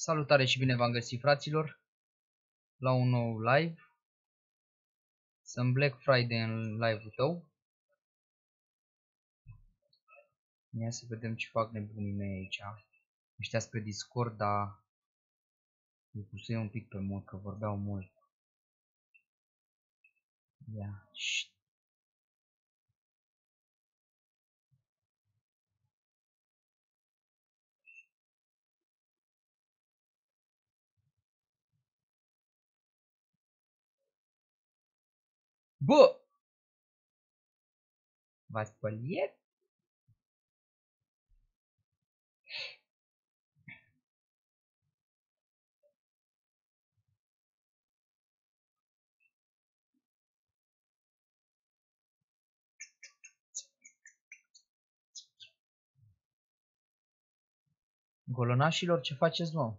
Salutare și bine v-am găsit fraților la un nou live. Sunt Black Friday în live-ul tău. Ia să vedem ce fac nebunii mei aici. Ăștia spre Discord, dar îi pusei un pic pe mod, că vorbeau mult. Ia, șt. Bă! V-ați spăliet? Golonașilor, ce faceți, mă?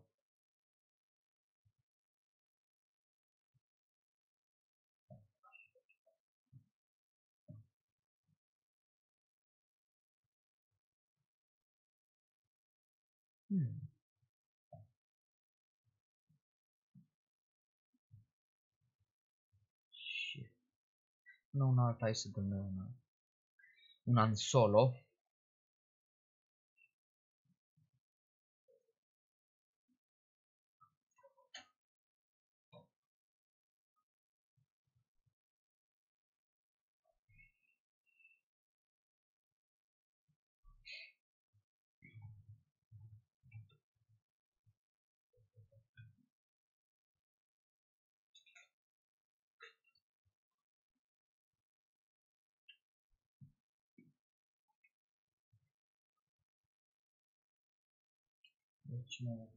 Hmm. Shit. Nu un alt, hai să dăm un, un an solo. Deci nu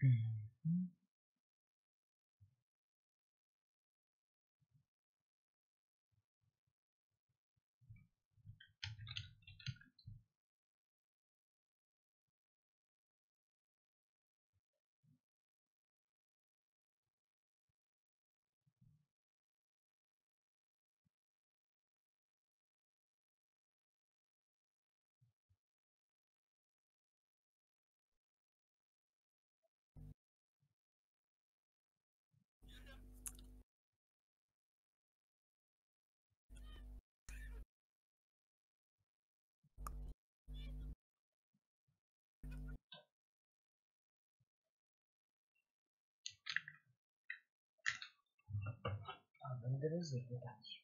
Ce avem? ainda dos resultados.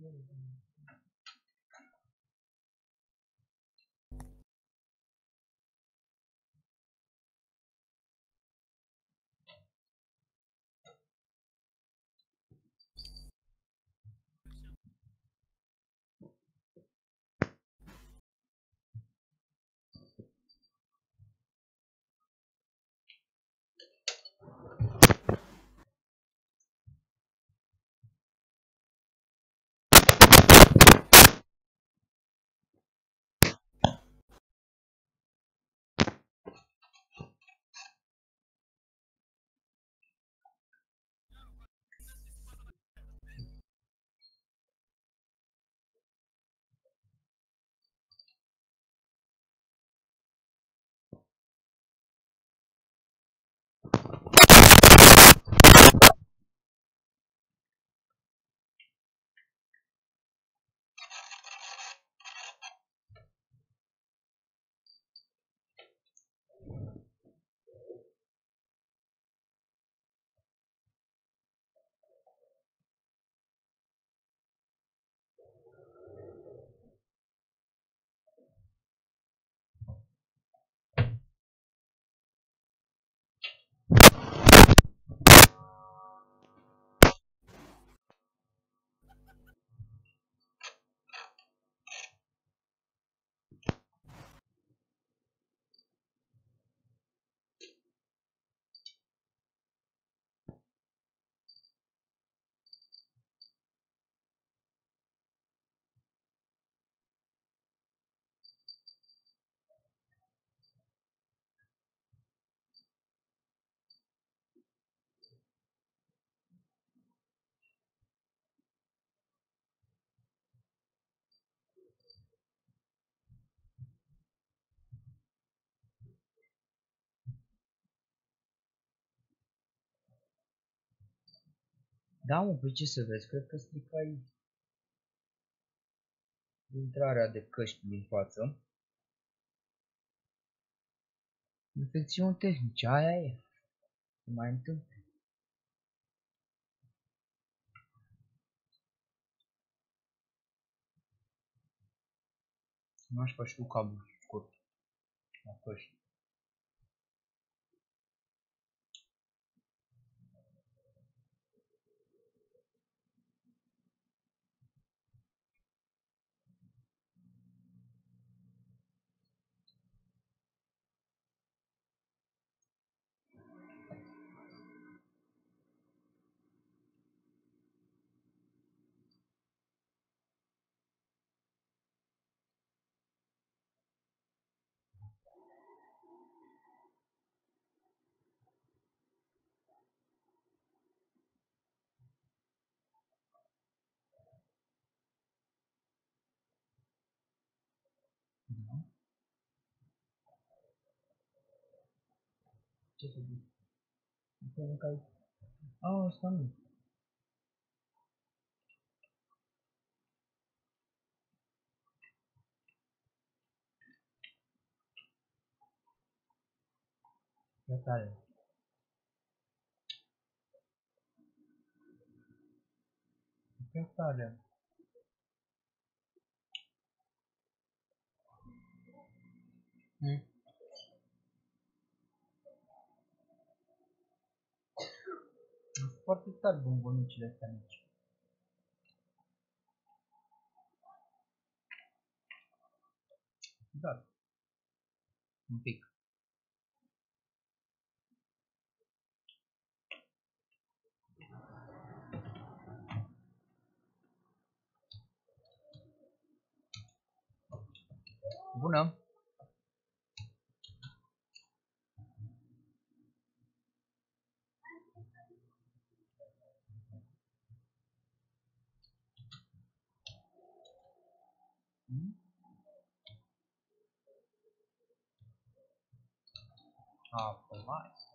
Hum. Da, mă, păi ce să vezi? Cred că stricai intrarea de căști din față. Infecțiuni tehnice, aia e. Se mai întâmplă. Nu aș face cu cablu scurt. La căști. Ce să zic? Înseamnă că ai... A, asta nu. Prea tare. Prea tare. Mm. Sunt foarte tari bombonicile astea mici. Da. Un pic. Bună! Mm? Ah, frumos.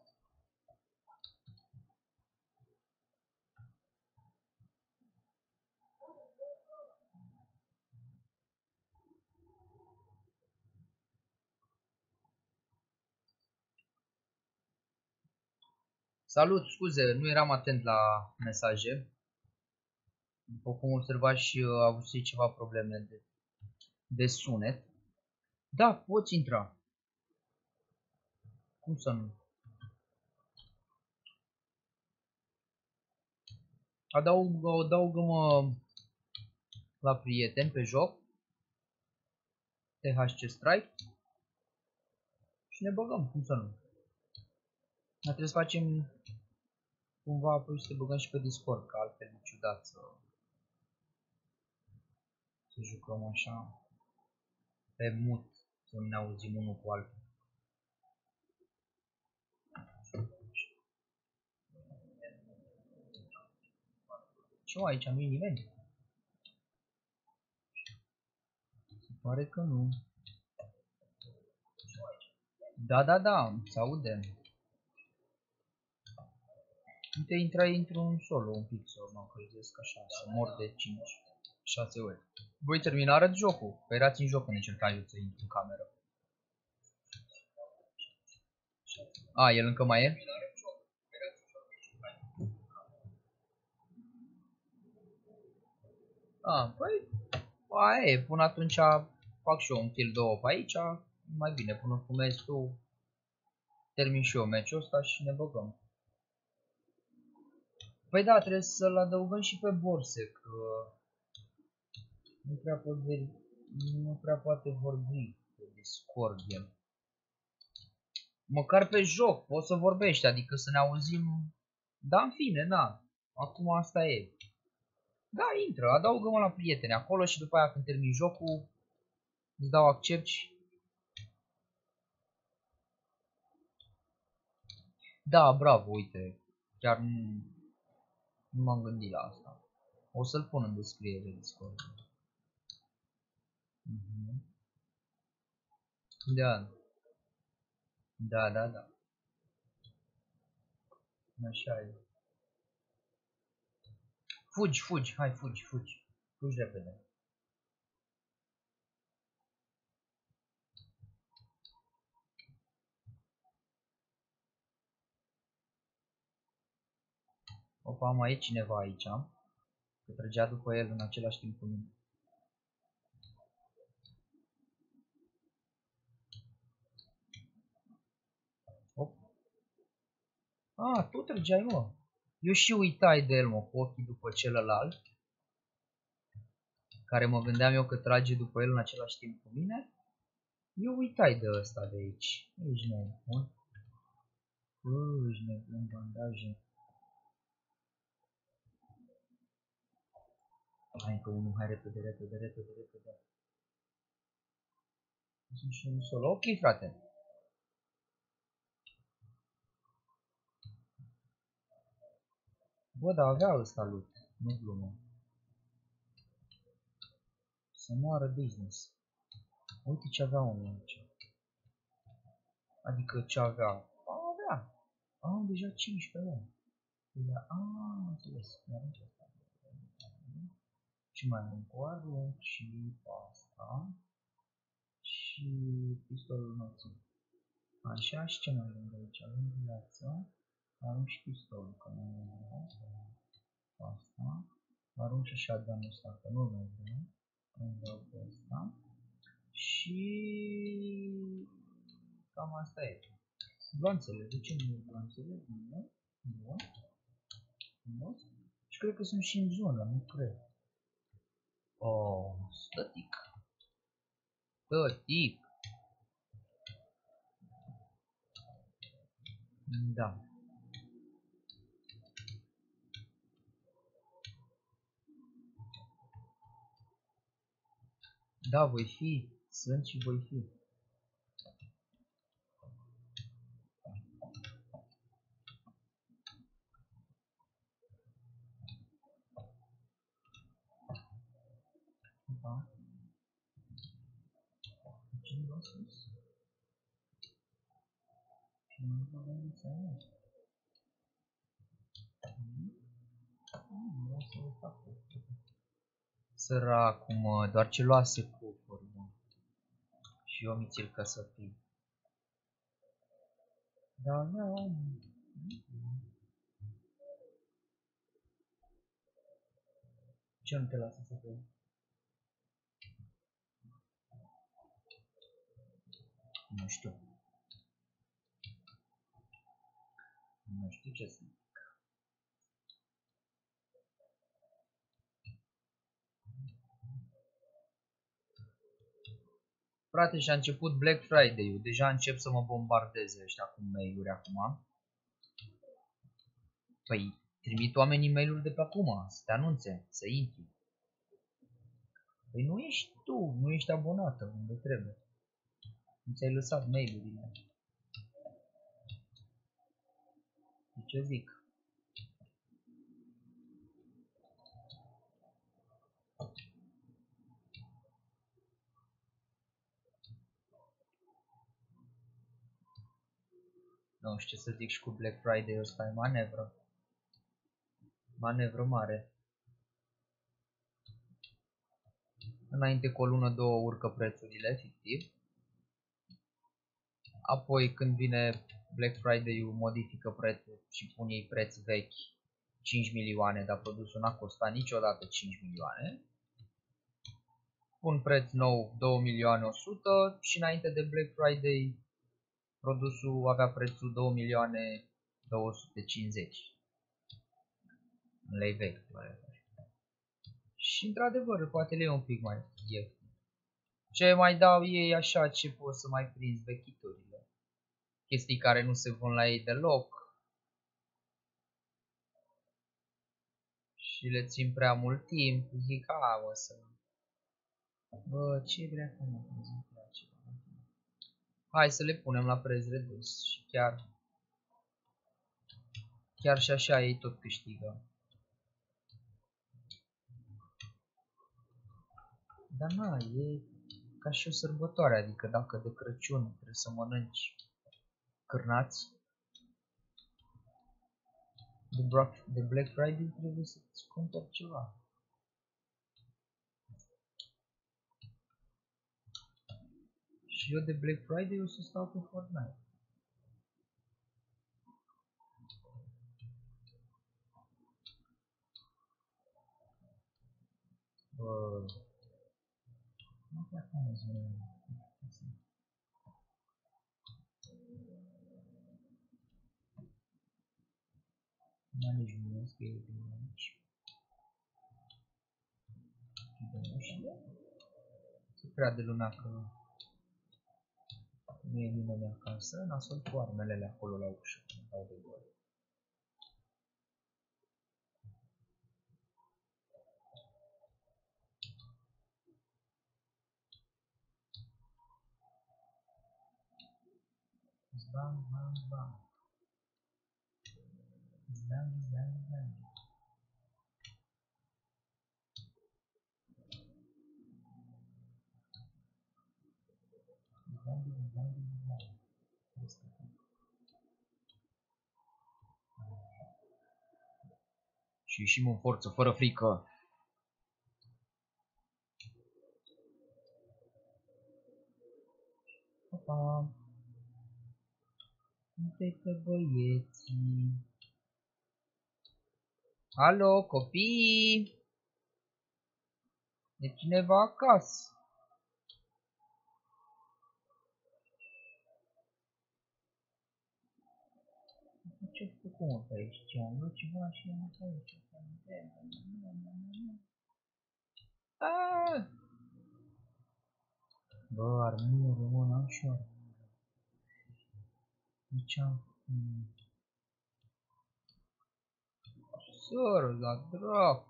Salut, scuze, nu eram atent la mesaje. După cum observați și uh, avut și ceva probleme de, de sunet. Da, poți intra. Cum să nu? Adaugă, adaugă-mă la prieten pe joc. THC Strike. Și ne băgăm, cum să nu. Dar trebuie să facem cumva apoi să te băgăm și pe Discord, că altfel e ciudat să, să jucăm așa pe mut, să nu ne auzim unul cu altul. Ce aici nu e nimeni? Se pare că nu. Da, da, da, se aude. Uite, intrai într-un solo un pic să mă încălzesc așa, să mor de 5, 6 ori. Voi termina arăt jocul, că erați în joc când încercai eu să intru în cameră. A, el încă mai e? A, păi, aia e, până atunci fac și eu un kill 2 pe aici, mai bine, până fumezi tu, termin și eu meciul ăsta și ne băgăm. Păi da, trebuie să-l adăugăm și pe borse, că nu prea, pot veri... nu prea poate vorbi pe Discord el. Măcar pe joc poți să vorbești, adică să ne auzim. Da, în fine, da. Acum asta e. Da, intră, adaugă-mă la prieteni acolo și după aia când termin jocul îți dau accept și... Da, bravo, uite. Chiar nu, nu m-am gândit la asta. O să-l pun în descriere Discord. Mm -hmm. Da. Da, da, da. Așa e. Fugi, fugi, hai, fugi, fugi. Fugi repede. Opa, mai e cineva aici. Că trăgea după el în același timp cu mine. Op. A, tu trăgeai, mă. Eu și uitai de el, mă, cu ochii după celălalt. Care mă gândeam eu că trage după el în același timp cu mine. Eu uitai de ăsta de aici. Ești nebun. Ești nebun, bandaje. Hai că unul, hai repede, repede, repede, repede. Sunt și unul solo. Ok, frate. Bă, dar avea ăsta loot, nu glumă. Să moară business. Uite ce avea omul aici. Adică ce avea. A, avea. Am deja 15 mă. Deja, a, înțeles. Mi-am și mai am cu arunc și pasta și pistolul nostru. Așa, și ce mai avem de aici? Avem viață, arunc și pistolul, că nu mai Asta. Arunc și shotgun-ul ăsta, că nu mai vreau. Îmi dau pe ăsta. Și cam asta e. Glanțele, de ce nu glanțele? Nu. Bun. Frumos. Și cred că sunt și în zonă, nu cred. Oh, static. Static. Da. Da, voi fi. Sunt și voi fi. Săracul, mă, doar ce luase cufăr, mă. Și eu mi ți-l ca să fii. Da, da, Ce nu te lasă să fii? Nu știu. Nu știu ce să Frate, și-a început Black Friday-ul. Deja încep să mă bombardeze ăștia cu mail-uri acum. Păi, trimit oamenii mail-uri de pe acum, să te anunțe, să intri. Păi nu ești tu, nu ești abonată unde trebuie. Nu ți-ai lăsat mail-urile. Ce zic? Nu știu ce să zic și cu Black Friday ăsta e manevră. Manevră mare. Înainte cu o lună, două urcă prețurile, fictiv. Apoi când vine Black Friday-ul modifică prețul și pune ei preț vechi 5 milioane, dar produsul n-a costat niciodată 5 milioane. Pun preț nou 2 milioane 100 și înainte de Black Friday produsul avea prețul 2 milioane 250 în lei vechi. Și într-adevăr, poate le e un pic mai ieftin. Ce mai dau ei așa ce poți să mai prinzi vechiturile. Chestii care nu se vând la ei deloc. Și le țin prea mult timp. Zic, a, o să... Bă, ce vrea că mă Hai să le punem la preț redus și chiar chiar și așa ei tot câștigă. Dar na, e ca și o sărbătoare, adică dacă de Crăciun trebuie să mănânci cârnați, De Black, de Black Friday trebuie să-ți cumperi ceva. Și eu de Black Friday o să stau pe Fortnite. Bă, nu te acum Management că e bine aici. Închidem ușile. Se prea de lumea că nu e nimeni acasă, nasol cu armelele acolo la ușă, dau de gol. Bam, bam, bam. Bam, bam, bam. Și ieșim în forță, fără frică. Opa. Uite-te băieții. Alo, copii! E cineva acasă? Ce făcut pe aici? Ce am vrut ceva și am pe aici. Ah! Bă, armură, mă, n-am și armură. Nici am... Sără, la dracu.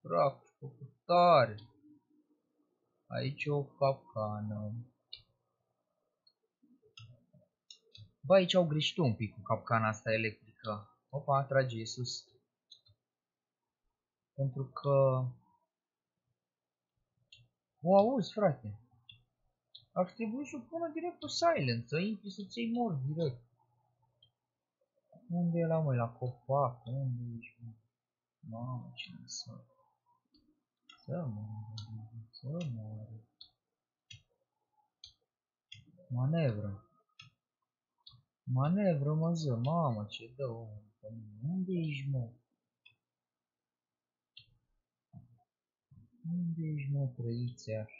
Dracu, făcut tare. Aici e o capcană. Bă, aici au greșit un pic cu capcana asta electrică. Opa, trage sus. Pentru că... O auzi, frate. Ar trebui să o pună direct pe silent, să intri să-ți iei mor direct. Unde e la măi? La copac? Unde ești, mă? Mamă, ce să... Să moară, să moară. Manevră. Manevră, mă ză, mamă, ce dă omul. Unde ești, mă? Unde ești, mă, trăițeaș?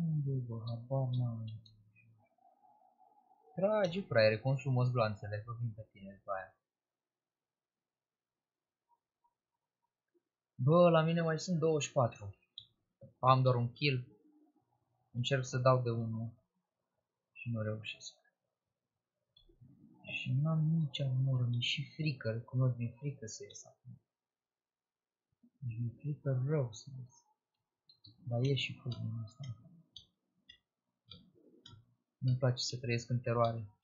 Unde bă, habar n-am. Tragi, fraiere, consumă glanțele, că vin pe tine după aia. Bă, la mine mai sunt 24. Am doar un kill. Încerc să dau de unul și nu reușesc. Și n-am nici armură, nici și frică, recunosc, mi-e frică să ies acum. Deci mi-e frică rău să ies. Dar e și fugul ăsta. Nu-mi place să trăiesc în teroare.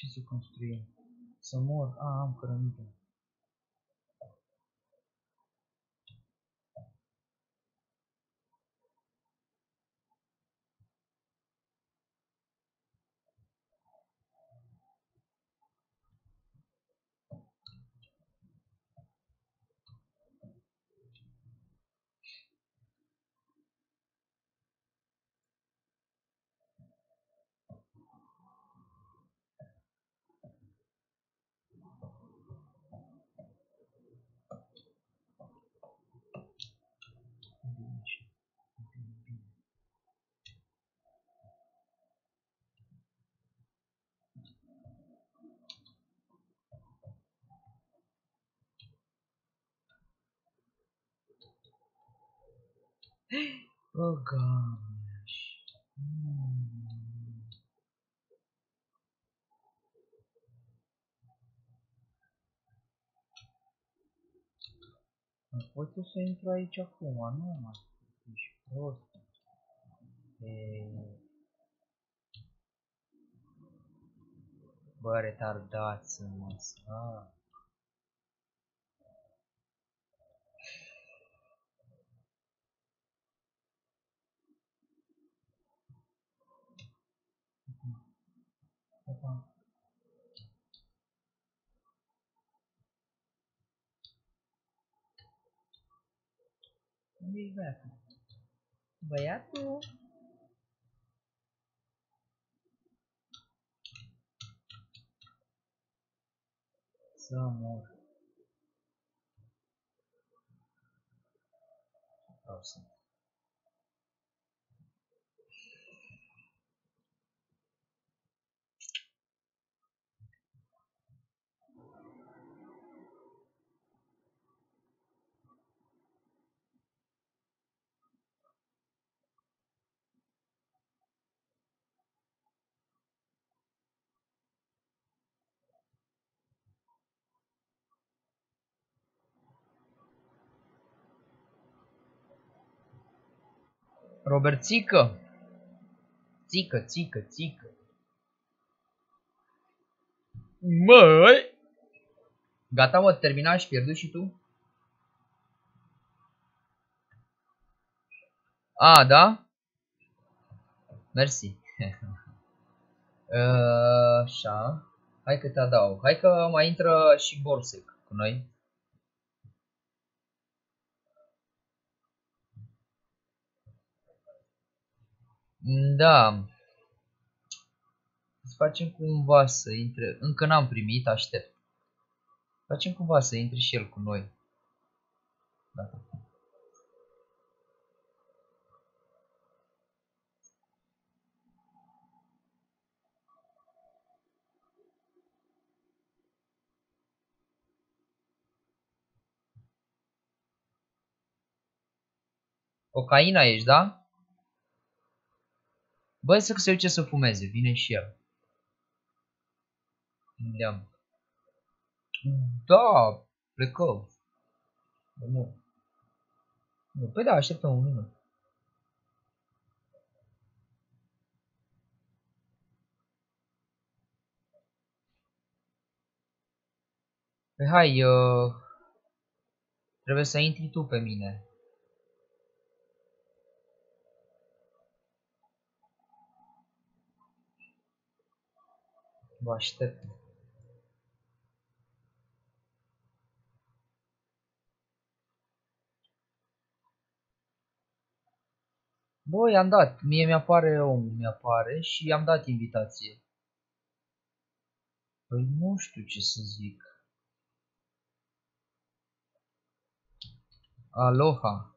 Ce să construim? Să mor? A, am cărămită. Băgaș. Mm. Poți să intru aici acum, nu mă. Ești prost. E... Bă, retardați mă, Opa. Unde-i băiatul? Băiatul? Să mor. Robert țică. Țică, țică, țică. Măi! Gata, mă, terminat și pierdut și tu? A, da? Mersi. uh, așa. Hai că te adaug. Hai că mai intră și Borsec cu noi. Da. Să facem cumva să intre. Încă n-am primit, aștept. Facem cumva să intre și el cu noi. Da. Cocaina ești, da? Bă, să se duce să fumeze, vine și el. Da. Da, plecăm. Nu. Păi da, așteptăm un minut. Păi hai, uh, trebuie să intri tu pe mine. Vă aștept. Bă, i-am dat. Mie mi-apare om, mi-apare și i-am dat invitație. Păi nu știu ce să zic. Aloha.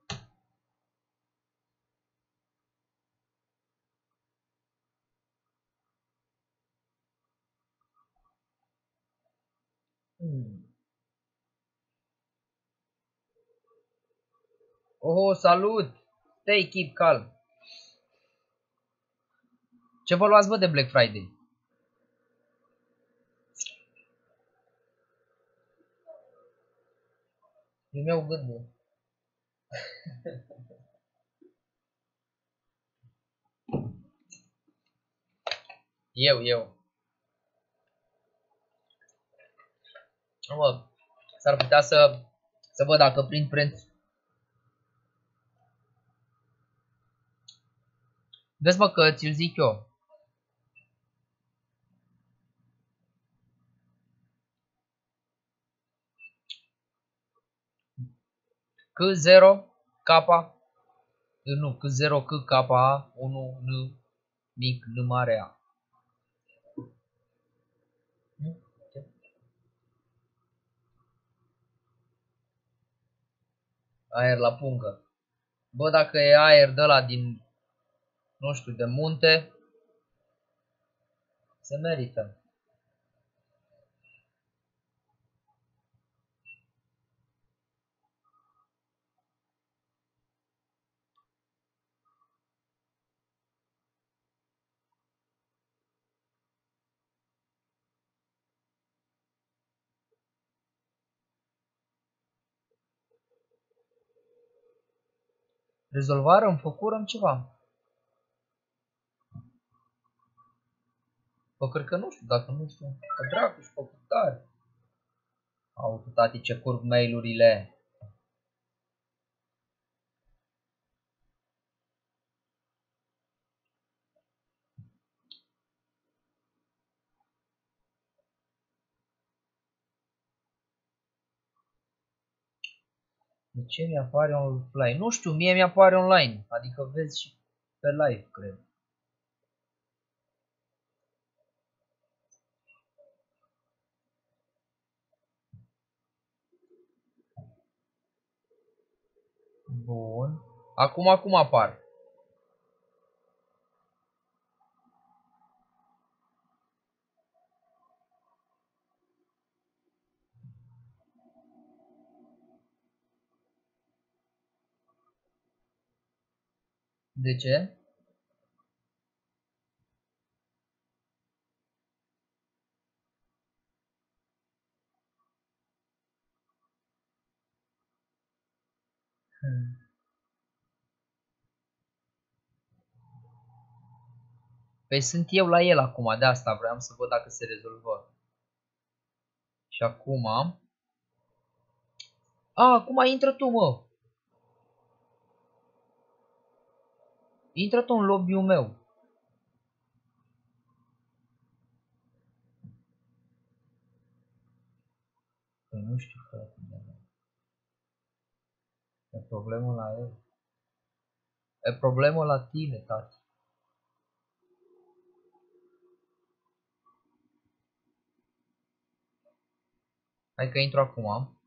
Hmm. Oh, salut! Stay, keep calm. Ce vă luați, bă, de Black Friday? Nu mi-au gândul. eu, eu. Mă, s-ar putea să, să văd dacă prind preț. Vezi mă că ți-l zic eu. C0 K nu, C0 C K A 1 N mic N mare A. aer la pungă. Bă, dacă e aer de la din, nu știu, de munte, se merită. Rezolvarăm, făcurăm ceva. Bă, cred că nu știu, dacă nu știu, că dracu și făcut tare. Au, tati, ce curg mail-urile. De ce mi-apare offline? Nu știu, mie mi-apare online. Adică vezi și pe live, cred. Bun. Acum, acum apar. De ce? Hmm. Păi sunt eu la el acum, de asta vreau să văd dacă se rezolvă. Și acum... A, acum intră tu, mă! Intră tu în lobby-ul meu. Păi nu știu, frate. E problemă la el. E problemă la tine, tati. Hai că intru acum.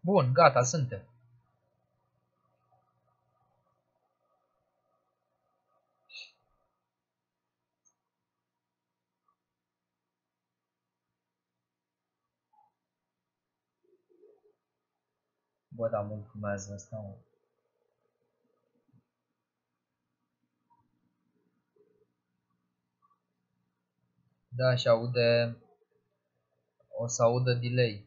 Bun, gata, suntem. Bă, da, mult fumează asta, mă. Da, și aude... O să audă delay.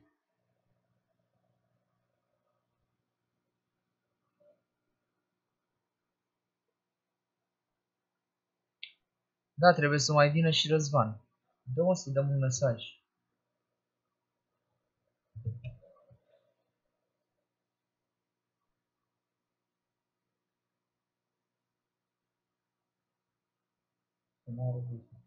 Da, trebuie să mai vină și Răzvan. Dă-mă să dăm un mesaj. Tomorrow business.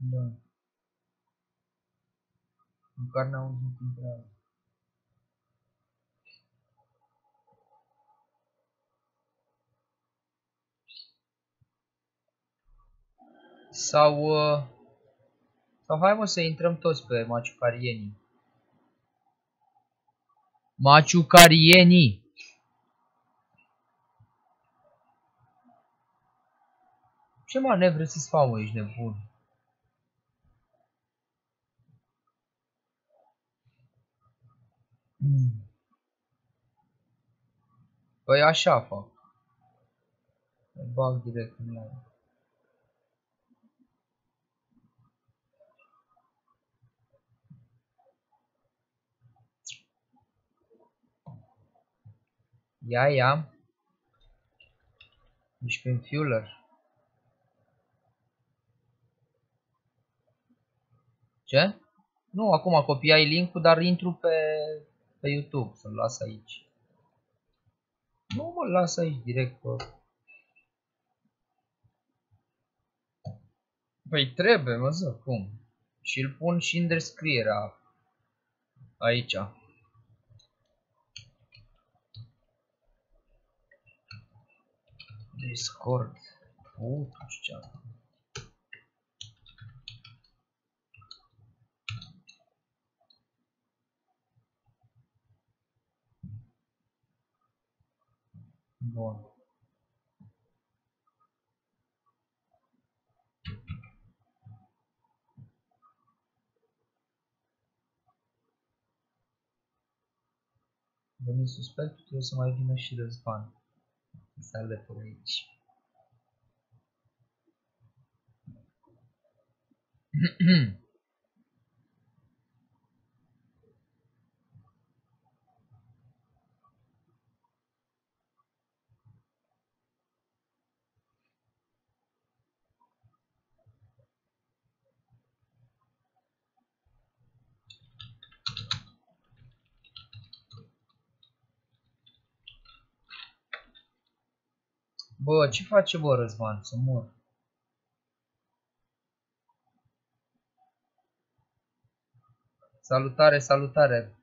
Da. Măcar n-auzit intrarea. Sau... Uh, sau hai mă să intrăm toți pe maciucarienii. Maciucarienii! Ce manevre să-ți fac, mă, ești nebun? Păi așa fac. Bag direct în ea. Ia, ia. Ești prin Fueler. Ce? Nu, acum copiai link-ul, dar intru pe pe YouTube, să-l las aici. Nu mă las aici direct pe... Păi trebuie, mă zic, cum? Și îl pun și în descrierea aici. Discord. Uite ce Bun. Venit suspectul, trebuie să mai vină și răzvan. Să se aici. Mm-hmm. Bă, ce face bă Răzvan? Să mor. Salutare, salutare.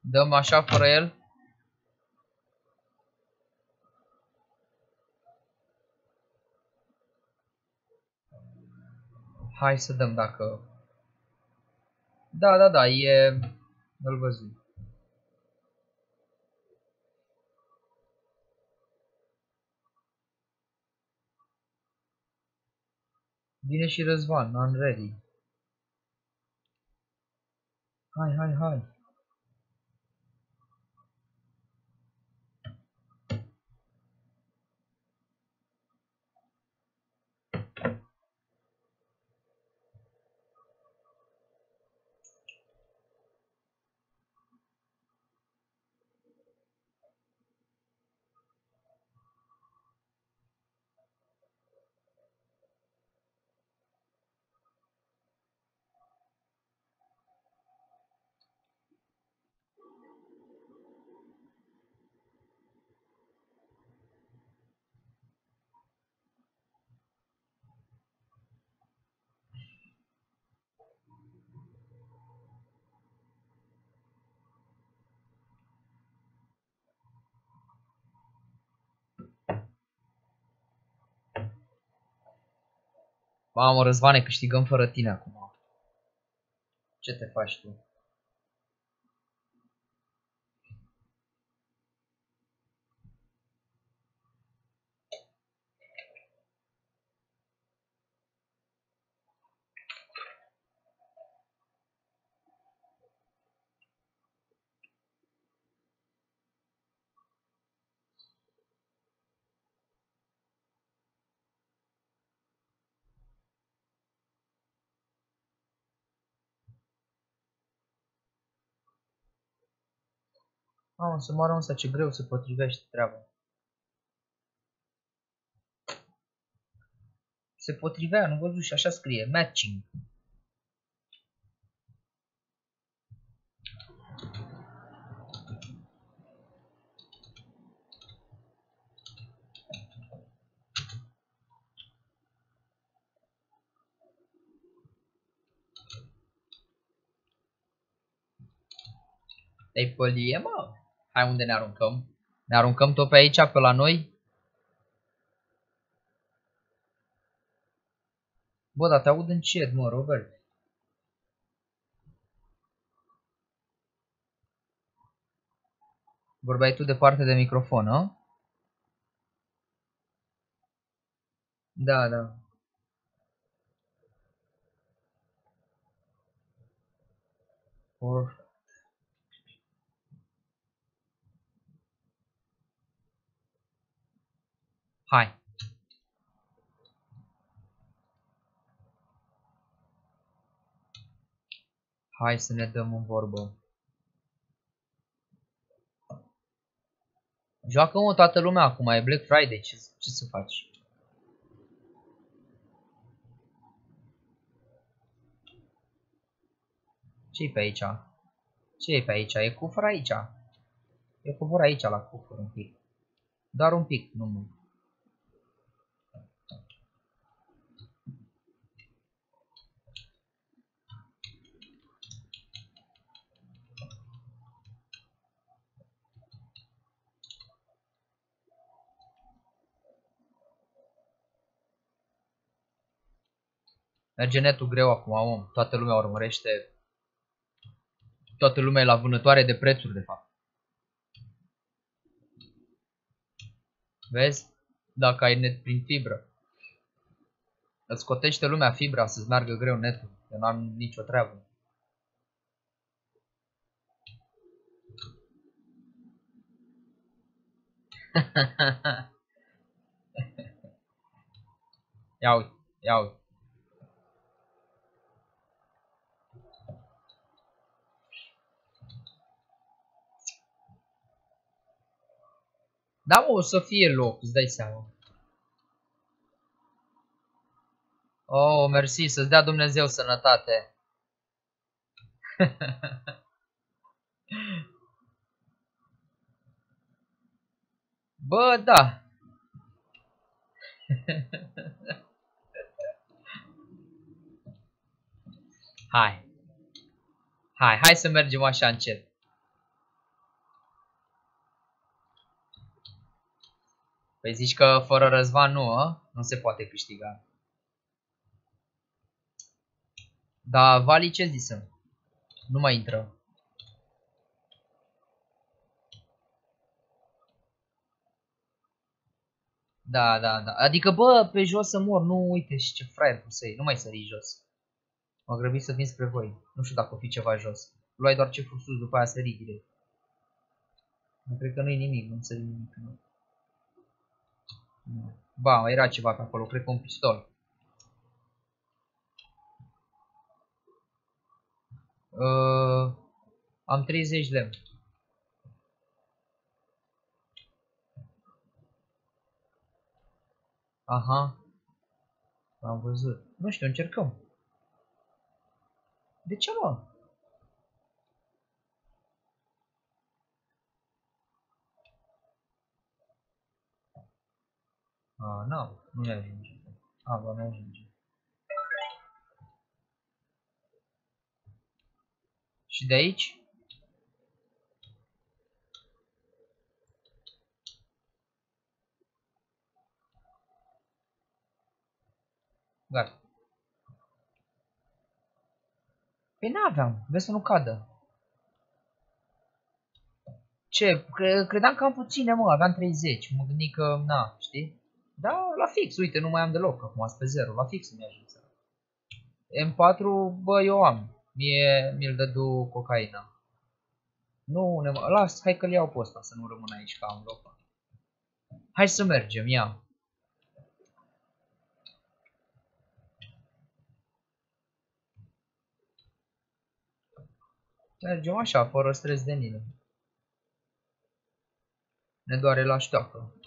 Dăm așa fără el? Hai să dăm dacă... Da, da, da, e... Îl văzut. Vine și Răzvan, I'm ready. Hai, hai, hai. Mamă, Răzvane, câștigăm fără tine acum. Ce te faci tu? Mamă, să moară ăsta, ce greu se potrivește treaba. Se potrivea, nu văzut și așa scrie, matching. Te-ai pălie, mă? Hai unde ne aruncăm? Ne aruncăm tot pe aici, pe la noi? Bă, dar te aud încet, mă, Robert. Vorbeai tu departe de microfon, nu? Da, da. Or Hai. Hai să ne dăm în vorbă. Joacă mă toată lumea acum, e Black Friday, ce, ce să faci? ce e pe aici? ce e pe aici? E cufăr aici. E cufăr aici la cufăr un pic. Doar un pic, nu mult. Merge netul greu acum, om. Toată lumea urmărește. Toată lumea e la vânătoare de prețuri, de fapt. Vezi? Dacă ai net prin fibră. Îți scotește lumea fibra să-ți meargă greu netul. Eu n-am nicio treabă. ia uite, ia uite. Da, mă, o să fie loc, îți dai seama. Oh, mersi, să-ți dea Dumnezeu sănătate. Bă, da. hai. Hai, hai să mergem așa încet. Păi zici că fără Răzvan nu, a? Nu se poate câștiga. Da, Vali ce zisă? Nu mai intră. Da, da, da. Adică, bă, pe jos să mor. Nu, uite și ce fraier cu să Nu mai sări jos. Mă grăbi să vin spre voi. Nu știu dacă o fi ceva jos. Luai doar ce sus, după aia sări direct. Nu cred că nu-i nimic, nu sări nimic. Nu. Ba, era ceva pe acolo, cred că un pistol. Uh, am 30 lemn. Aha. Am văzut. Nu știu, încercăm. De ce, mă? A, nu, nu ne ajunge. A, ba, nu ajunge. Și de aici? Gata. Păi n-aveam. Vezi să nu cadă. Ce? Credeam că am puține, mă. Aveam 30. Mă gândi că, na, știi? Da, la fix. Uite, nu mai am deloc. Acum sunt pe 0. La fix nu mi-ajunge. M4, bă, eu am. Mie mi-l dădu cocaina. Nu, ne las, hai că-l iau pe ăsta, să nu rămân aici, că am loc. Hai să mergem, ia. Mergem așa, fără stres de nimeni. Ne doare la șteacă.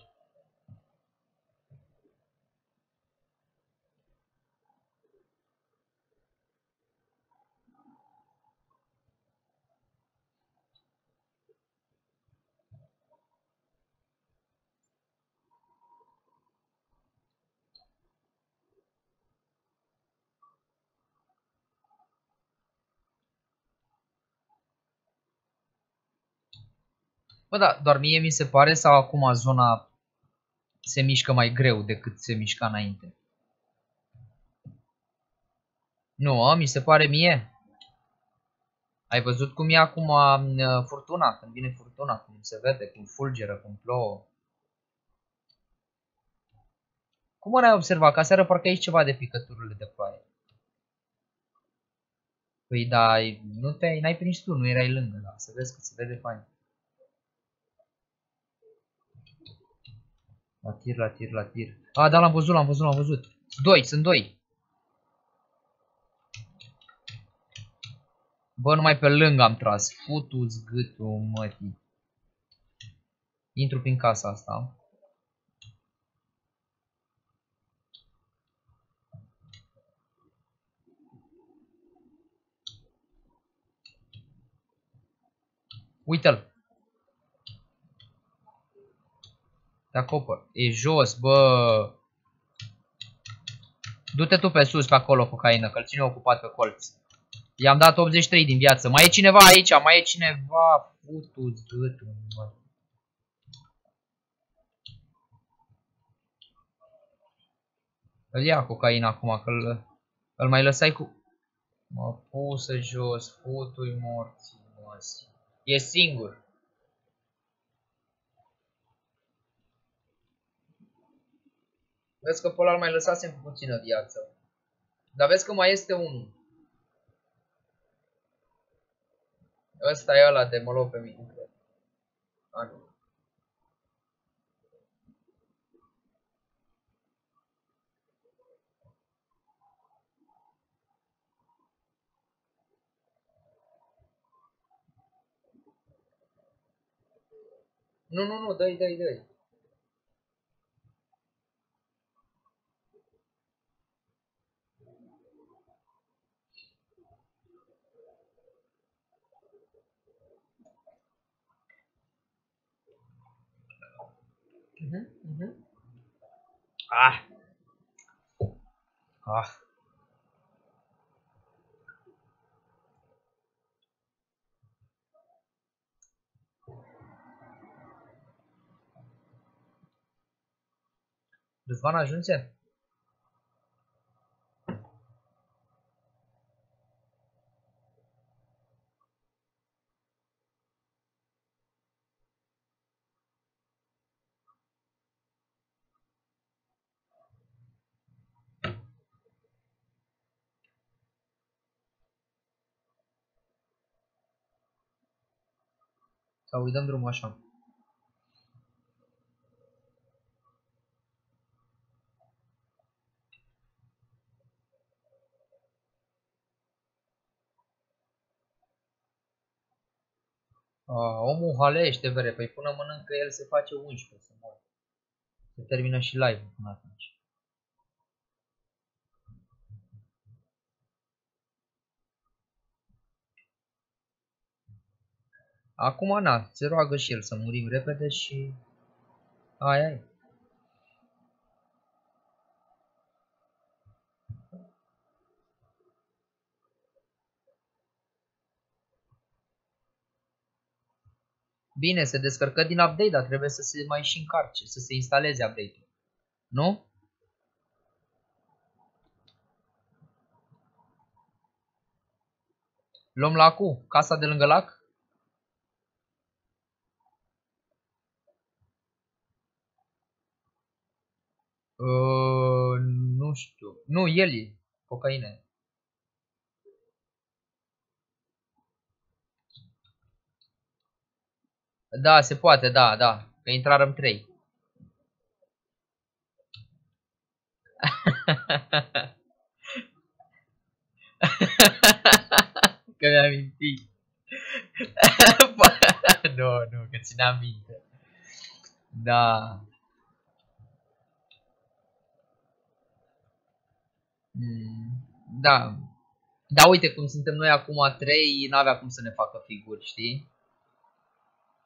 Bă, da, doar mie mi se pare sau acum zona se mișcă mai greu decât se mișca înainte? Nu, a, mi se pare mie. Ai văzut cum e acum uh, furtuna, când vine furtuna, cum se vede, cum fulgeră, cum plouă. Cum n-ai observat? Ca seară parcă aici ceva de picăturile de ploaie. Păi da, nu te n-ai prins tu, nu erai lângă, da, să vezi că se vede fain. La tir, la tir, la tir. A, da, l-am văzut, l-am văzut, l-am văzut. Sunt doi, sunt doi. Bă, numai pe lângă am tras. Futu-ți gâtul, mătii. Intru prin casa asta. Uite-l. Te acopăr. E jos, bă. Du-te tu pe sus, pe acolo, cocaină, că-l ține ocupat pe colț. I-am dat 83 din viață. Mai e cineva aici, mai e cineva. Futu-ți gâtul, mă. Îl ia cocaina acum, că îl, îl mai lăsai cu... Mă pusă jos, futu-i morții, mă. E singur. Vezi că pe ăla mai lăsasem cu puțină viață. Dar vezi că mai este unul. Ăsta e ăla de mă luau pe mine, cred. A, nu. Nu, nu, nu, dă-i, dă-i, dă-i. Mhm, mhm. Ah. Ah. Răzvan ajunge? Sau îi dăm drumul așa? A, omul halește vere, păi până mănâncă el se face 11 să mor. Se termină și live până atunci. Acum, na, se roagă și el să murim repede și... Aia e. Bine, se descărcă din update, dar trebuie să se mai și încarce, să se instaleze update-ul. Nu? Luăm lacul? Casa de lângă lac? Uh, nu știu. Nu, el e. Cocaine. Da, se poate, da, da. Că intrarăm trei. că mi-am mintit. nu, nu, că țineam minte. Da. Da. Da, uite cum suntem noi acum trei, n-avea cum să ne facă figuri, știi?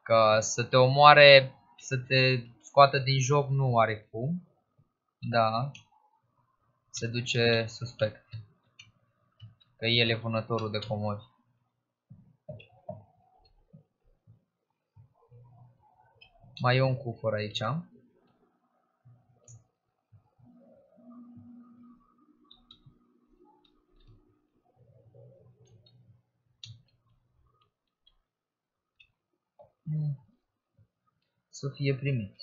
Că să te omoare, să te scoată din joc nu are cum. Da. Se duce suspect. Că el e vânătorul de comori. Mai e un cufăr aici. Să fie primit.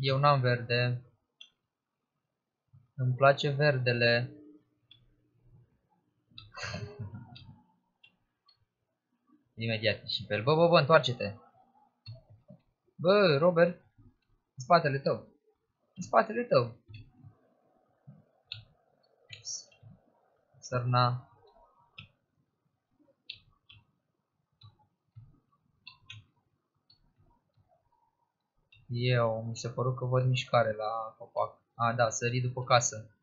Eu n-am verde. Îmi place verdele. Imediat și pe el. Bă, bă, bă, întoarce-te. Bă, Robert, în spatele tău. În spatele tău. Sărna. Eu, mi se părut că văd mișcare la copac. A, da, sări după casă.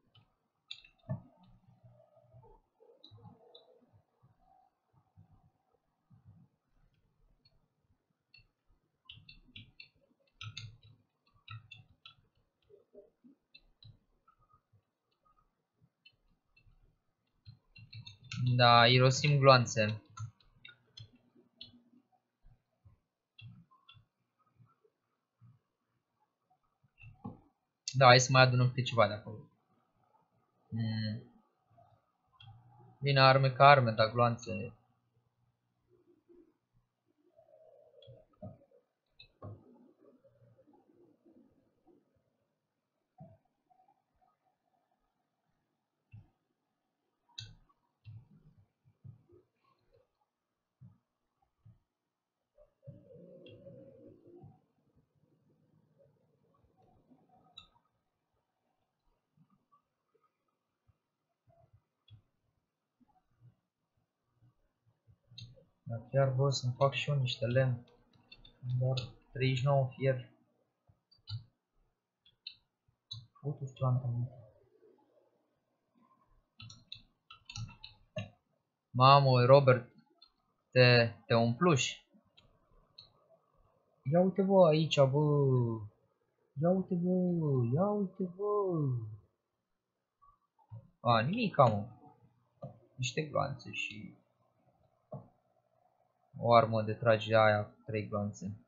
Da, irosim gloanțe. Da, hai să mai adunăm câte ceva de acolo. Mm. Bine, arme ca arme, dar gloanțe Dar chiar vă să-mi fac și eu niște lemn. Doar 39 fier. Futu planta mea. Mamă, Robert, te, te umpluși. Ia uite bă aici, bă. Ia uite bă, ia uite bă. A, nimic, mă. Niște gloanțe și o armă de trage aia cu trei glanțe.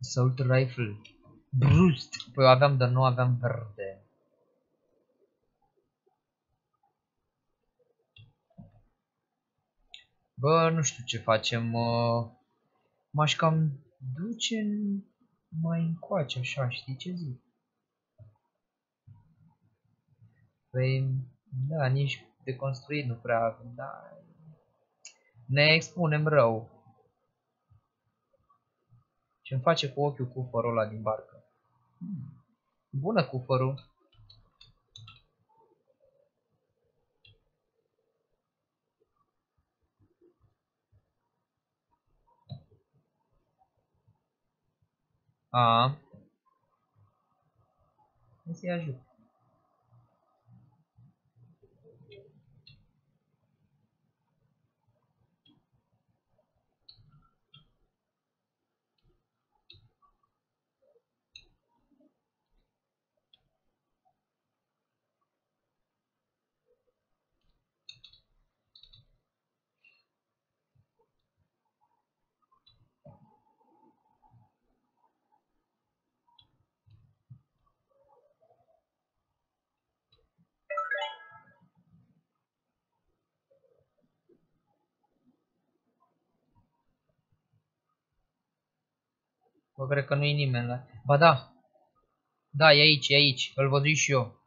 Assault rifle. Brust. Păi aveam, dar nu aveam verde. Bă, nu știu ce facem. M-aș cam duce mai încoace așa, știi ce zic? Păi, da, nici de construit nu prea avem, dar ne expunem rău. Ce-mi face cu ochiul cufărul ăla din barcă? Hmm. Bună cufărul! A. Hai să-i ajut. Bă, cred că nu e nimeni la... Ba da. Da, e aici, e aici. Îl văzui și eu.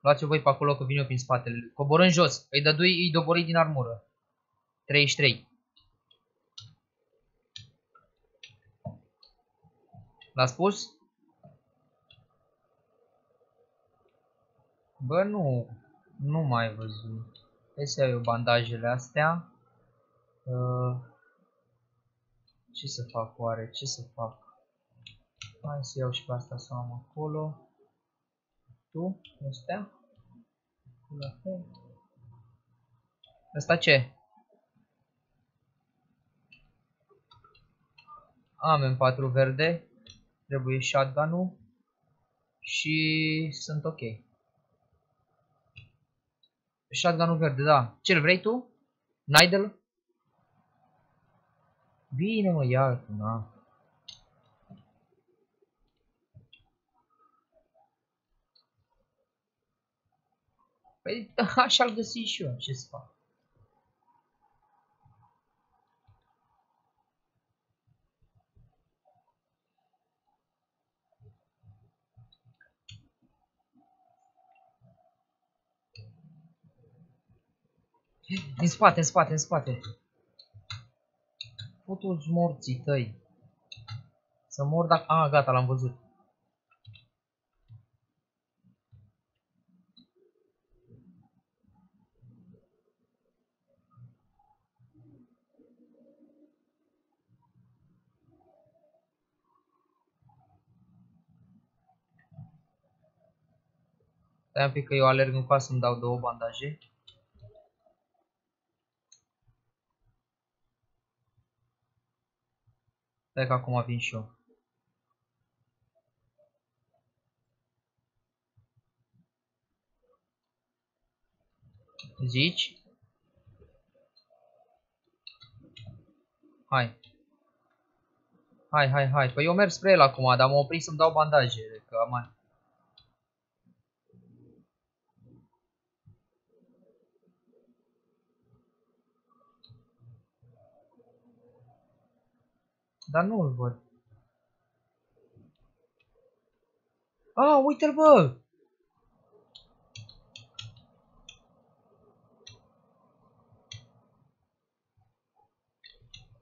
Luați-o voi pe acolo că vin eu prin spatele. Coborâm jos. Îi dădui, îi dobori din armură. 33. L-a spus? Bă, nu. Nu mai văzut. Hai să iau bandajele astea. Uh, ce să fac oare? Ce să fac? Hai să iau și pe asta să am acolo. Tu, astea. La fel. Asta ce? Am M4 verde. Trebuie shotgun-ul. Și sunt ok. Shotgun-ul verde, da. Ce-l vrei tu? Nidal? Bine mă, ia na. Păi așa-l găsi și eu, ce să fac? În spate, în spate, în spate. Putu-ți morții tăi. Să mor dacă... A, gata, l-am văzut. Stai un pic că eu alerg în pas să-mi dau două bandaje. Stai că acum vin și eu. Zici? Hai. Hai, hai, hai. Păi eu merg spre el acum, dar m-am oprit să-mi dau bandaje. Că am... Dar nu-l văd. A, uite-l bă!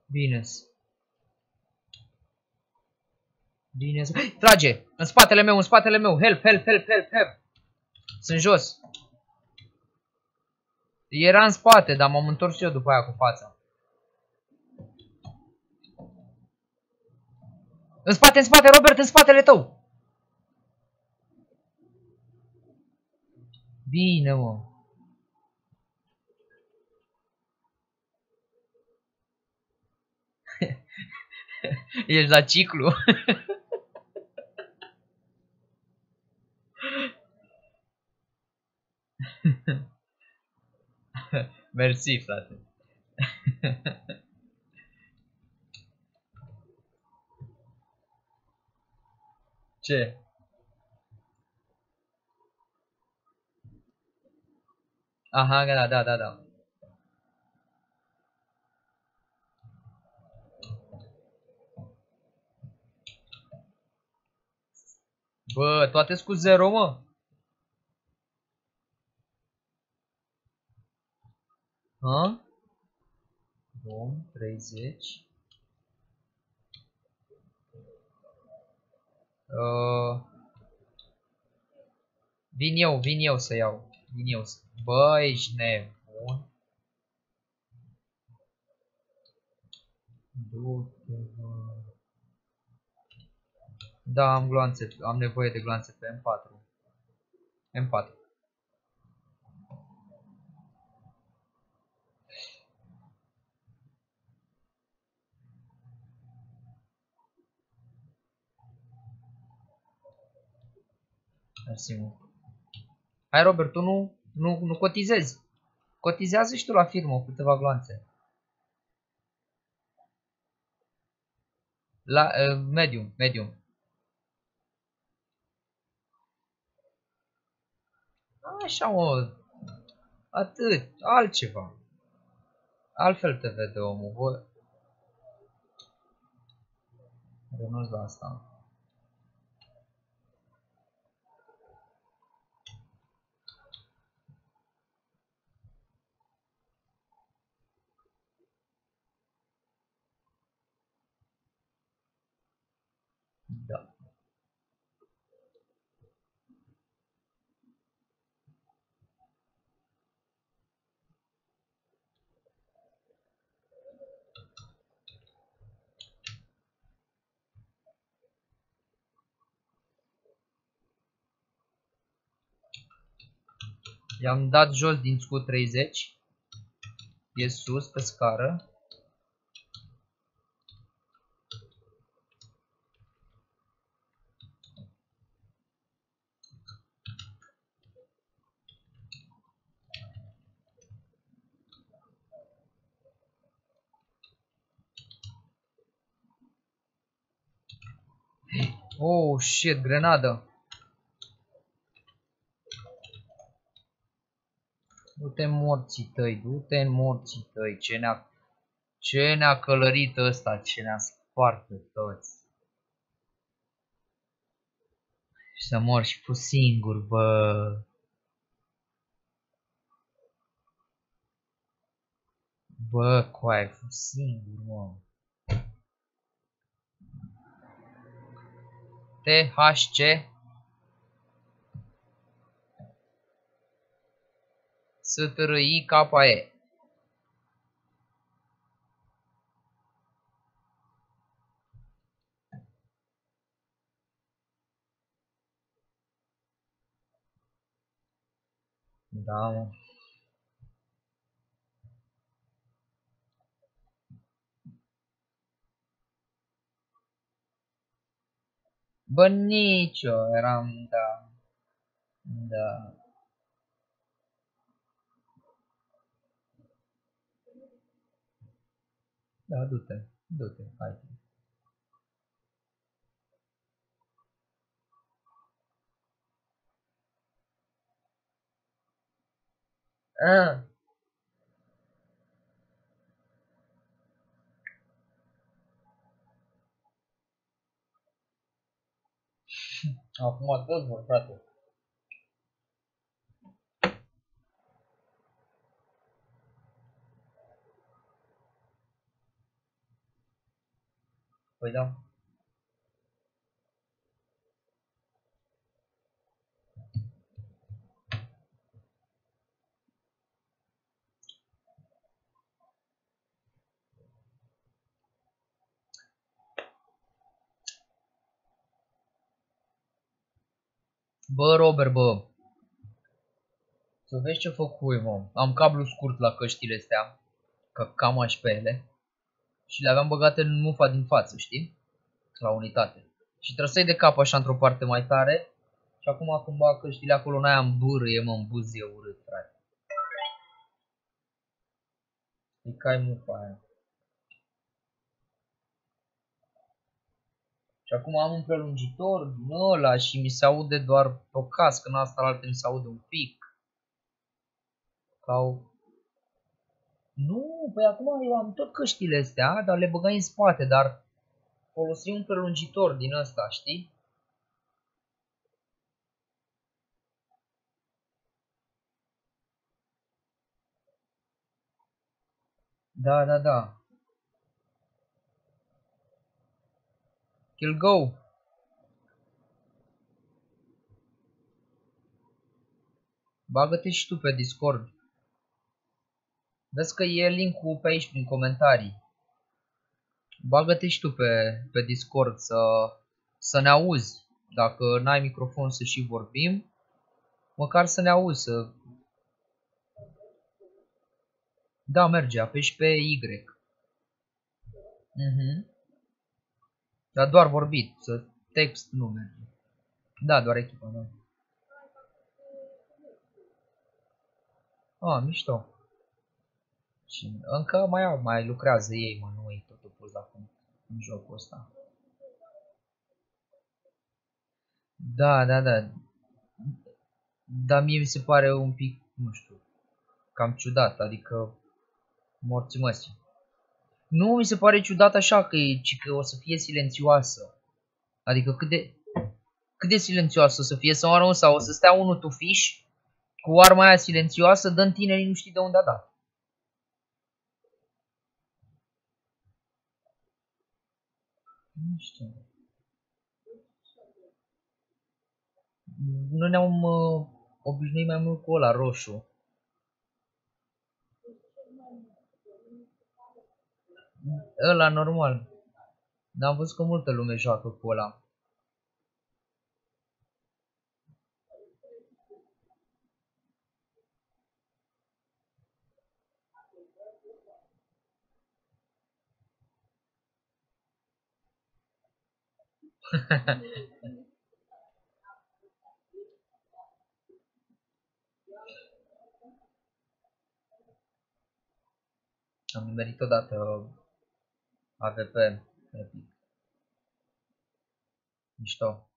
Bine. Bine. Trage! În spatele meu, în spatele meu! Help, help, help, help, help! Sunt jos. Era în spate, dar m-am întors eu după aia cu fața. În spate, în spate, Robert, în spatele tău! Bine, mă. Ești la ciclu. Mersi, frate. Ce? Aha, da, da, da, da. Bă, toate cu zero, mă. Ha? Bun, 30. Uh, vin eu, vin eu să iau. Vin eu să... Bă, ești nebun. Du-te, bă. Da, am gloanțe, am nevoie de gloanțe pe M4. M4. Mersi mult. Hai Robert, tu nu, nu, nu cotizezi. Cotizează și tu la firmă câteva gloanțe. La uh, medium, medium. Așa, mă. Atât. Altceva. Altfel te vede omul. Bă. Renunț la asta. Da. I-am dat jos din scu 30. E sus pe scară. Oh, shit, grenadă. Du-te morții tăi, du-te în morții tăi. Ce ne-a ce ne-a călărit ăsta, ce ne-a spart pe toți. Și să mor și fu singur, bă. Bă, coai, fu singur, mă. THC STRI-KE Da, mă. Bă, nicio, eram, da, da. Da, du-te, du-te, hai. Ah. Acum toți vor, frate. Păi da. Bă, Robert, bă. Să vezi ce făcui, mă. Am cablu scurt la căștile astea. Că cam aș pe ele. Și le aveam băgate în mufa din față, știi? La unitate. Și trăsei de cap așa într-o parte mai tare. Și acum când bag căștile acolo, n-aia în bârâie, mă, în buzie urât, frate. Îi cai mufa aia. Și acum am un prelungitor din ăla și mi se aude doar pe o cască, în asta la alte mi se aude un pic. Sau... Nu, păi acum eu am tot căștile astea, dar le băgai în spate, dar folosim un prelungitor din ăsta, știi? Da, da, da. Kill go. Bagă-te și tu pe Discord. Vezi că e linkul pe aici prin comentarii. Bagă-te și tu pe, pe Discord să, să ne auzi. Dacă n-ai microfon să și vorbim, măcar să ne auzi. Să... Da, merge, apeși pe Y. Mhm. Dar doar vorbit, să text nu merge. Da, doar echipa, da. Ah, mișto. Și încă mai au, mai lucrează ei, mă, nu e totul pus acum în jocul ăsta. Da, da, da. Dar mie mi se pare un pic, nu știu, cam ciudat, adică morții măsii. Nu mi se pare ciudat așa că, e, ci că o să fie silențioasă. Adică cât de, cât de silențioasă o să fie să oară sau o să stea unul tufiș cu arma aia silențioasă, dă în tine nu știi de unde a dat. Nu știu. Nu ne-am uh, obișnuit mai mult cu ăla roșu. Ăla normal. Dar am văzut că multă lume joacă cu ăla. Am nimerit odată AVP Epic. Mișto.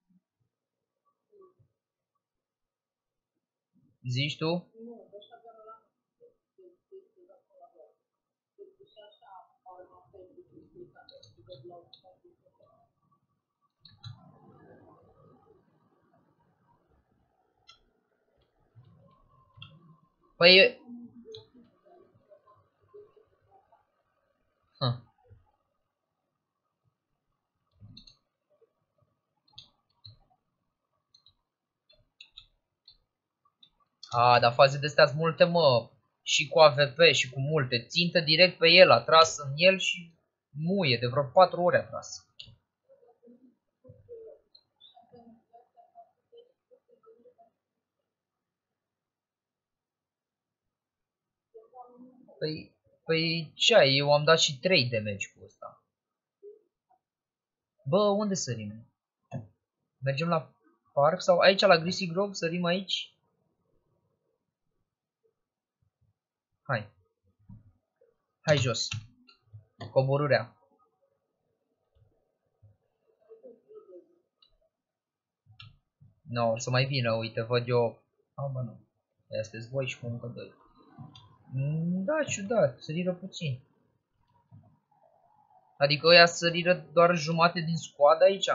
Zici tu? Păi... Huh. A, dar faze de astea multe, mă. Și cu AVP și cu multe. Țintă direct pe el, a tras în el și muie. De vreo 4 ore a tras. Păi, păi ce ai? Eu am dat și 3 de meci cu ăsta. Bă, unde sărim? Mergem la parc sau aici la Greasy Grove? Sărim aici? Hai. Hai jos. Coborârea. Nu, no, o să mai vină, uite, văd eu... Ah, bă, nu. Ia sunteți voi și cu încă doi. Mm, Da, ciudat, săriră puțin. Adică ăia săriră doar jumate din scoadă aici?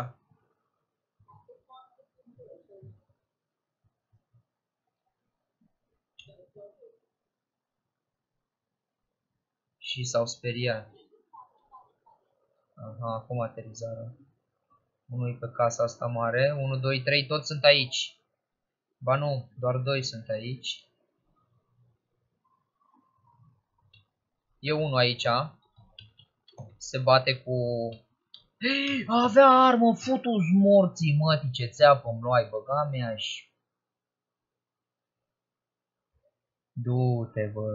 Și s-au speriat. Aha, acum aterizarea. Unul pe casa asta mare. 1, 2, 3, toți sunt aici. Ba nu, doar doi sunt aici. E unul aici. Se bate cu... Avea armă, futus morții, mătii, ce țeapă îmi luai, băga mea și... Du-te, bă.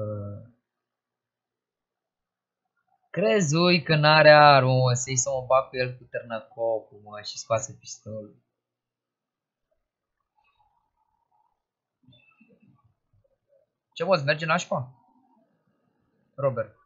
Crezui că n-are armă, mă, să-i să mă bag cu el cu târnăcopul, mă, și scoase pistolul. Ce mă, merge nașpa? Robert.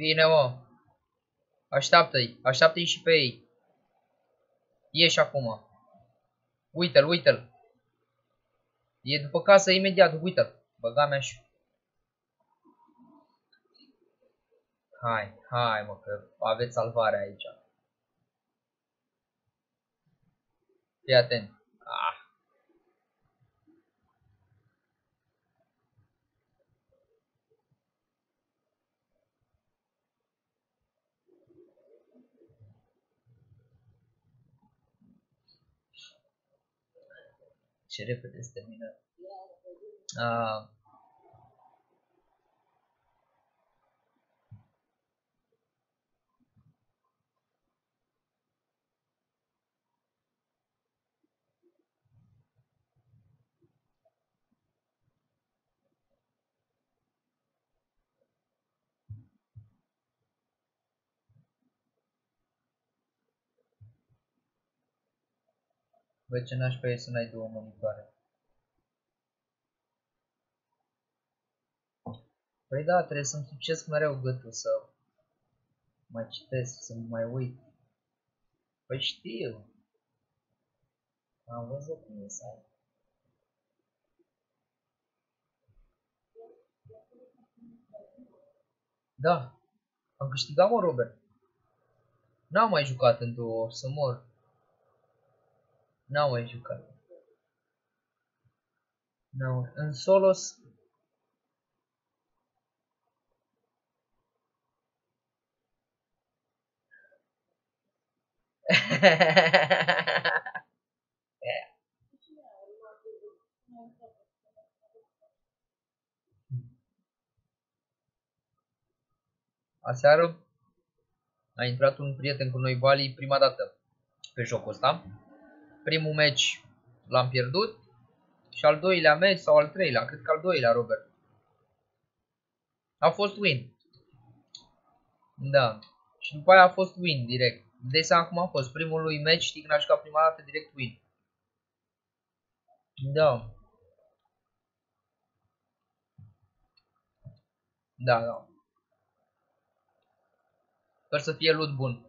Bine, mă. Așteaptă-i. Așteaptă-i și pe ei. Ieși acum. Uite-l, uite-l. E după casă imediat, uite-l. Băga mea și... Hai, hai mă, că aveți salvare aici. Fii atent. Ah. Ce repede se termină. Ah. Bă, ce nașpa e să n-ai două monitoare. Păi da, trebuie să-mi succesc mereu gâtul să mai citesc, să mai uit. Păi știu. Am văzut cum e să ai. Da, am câștigat, mă, Robert. N-am mai jucat în două, să mor. N-am mai jucat. N-am. În solos Aseară a intrat un prieten cu noi, Bali, prima dată pe jocul ăsta. Primul meci l-am pierdut și al doilea meci sau al treilea, cred că al doilea, Robert. A fost win. Da. Și după aia a fost win direct. De seama cum a fost. Primul lui meci, știi când a jucat prima dată direct win. Da. Da, da. Sper să fie loot bun.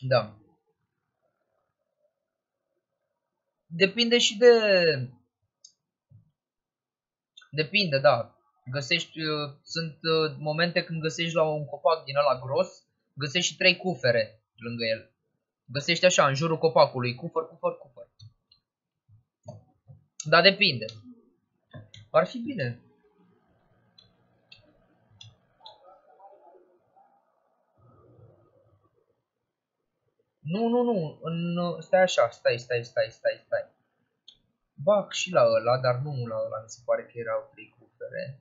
Da. Depinde și de... Depinde, da. Găsești, uh, sunt uh, momente când găsești la un copac din ăla gros, găsești și trei cufere lângă el. Găsești așa, în jurul copacului, cufăr, cufăr, cufăr. Dar depinde. Ar fi bine. Nu, nu, nu, în, stai așa, stai, stai, stai, stai, stai. Bac și la ăla, dar nu la ăla, mi se pare că erau trei cufere.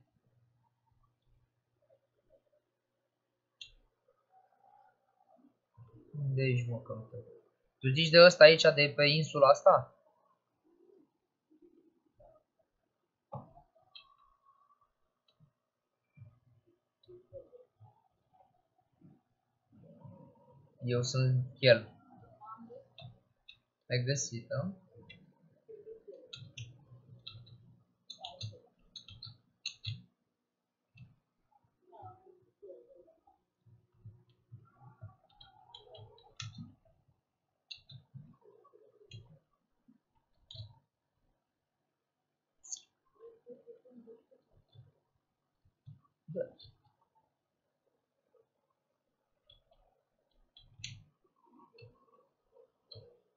Unde ești, mă, căută? Tu zici de ăsta aici, de pe insula asta? Eu sunt el. Ai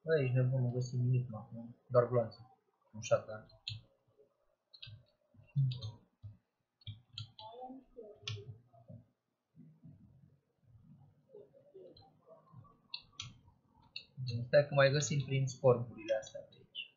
da? Bă, ești nebun, nu găsim nimic, mă. Doar gloanțe. Un shotgun. Stai că mai găsim prin sporburile astea pe aici.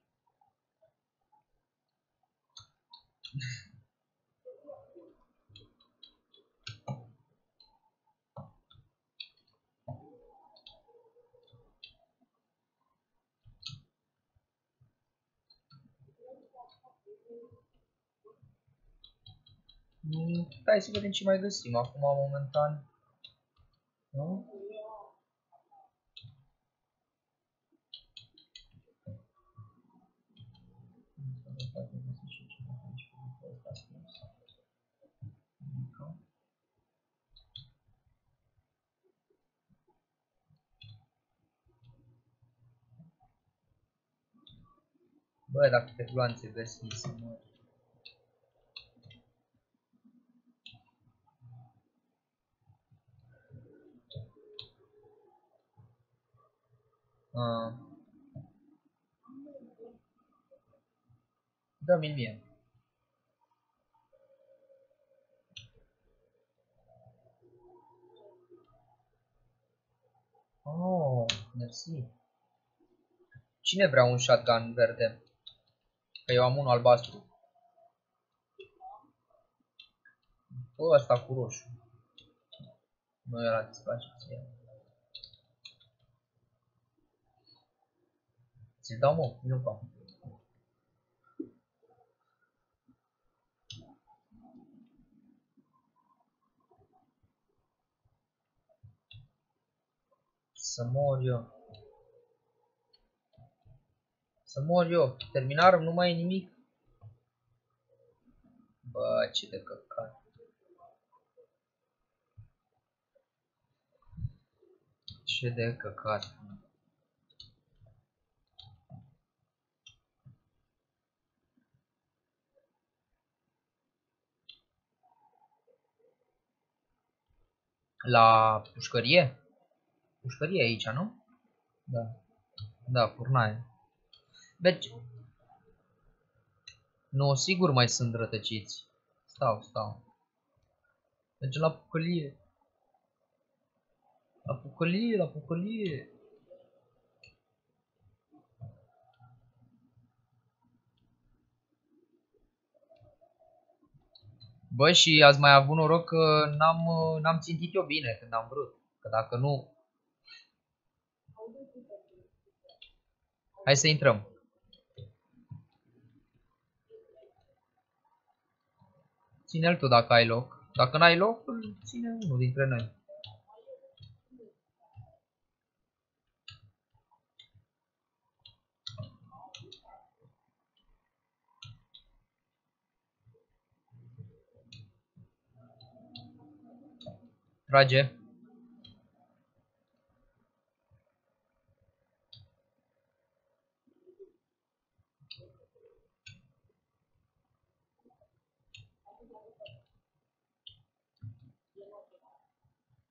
Hai să vedem ce mai găsim. Acum, momentan... Nu? Bă, dacă te gloanțe găsi să mă... Uh. Dă-mi mie. Oh, mersi. Cine vrea un shotgun verde? Că eu am unul albastru. Bă, ăsta cu roșu. Nu era displace ție. Ți-l dau mă, nu pa. Să mor eu. Să mor eu. Terminarăm, nu mai e nimic. Bă, ce de căcat. Ce de căcat. La pușcărie? Pușcărie aici, nu? Da. Da, furnaie. Deci... Nu, sigur mai sunt rătăciți. Stau, stau. Mergem la pucălie. La pucălie, la pucălie. Bă, și ați mai avut noroc că n-am, n-am țintit eu bine când am vrut. Că dacă nu... Hai să intrăm. Ține-l tu dacă ai loc. Dacă n-ai loc, îl ține unul dintre noi. Trage.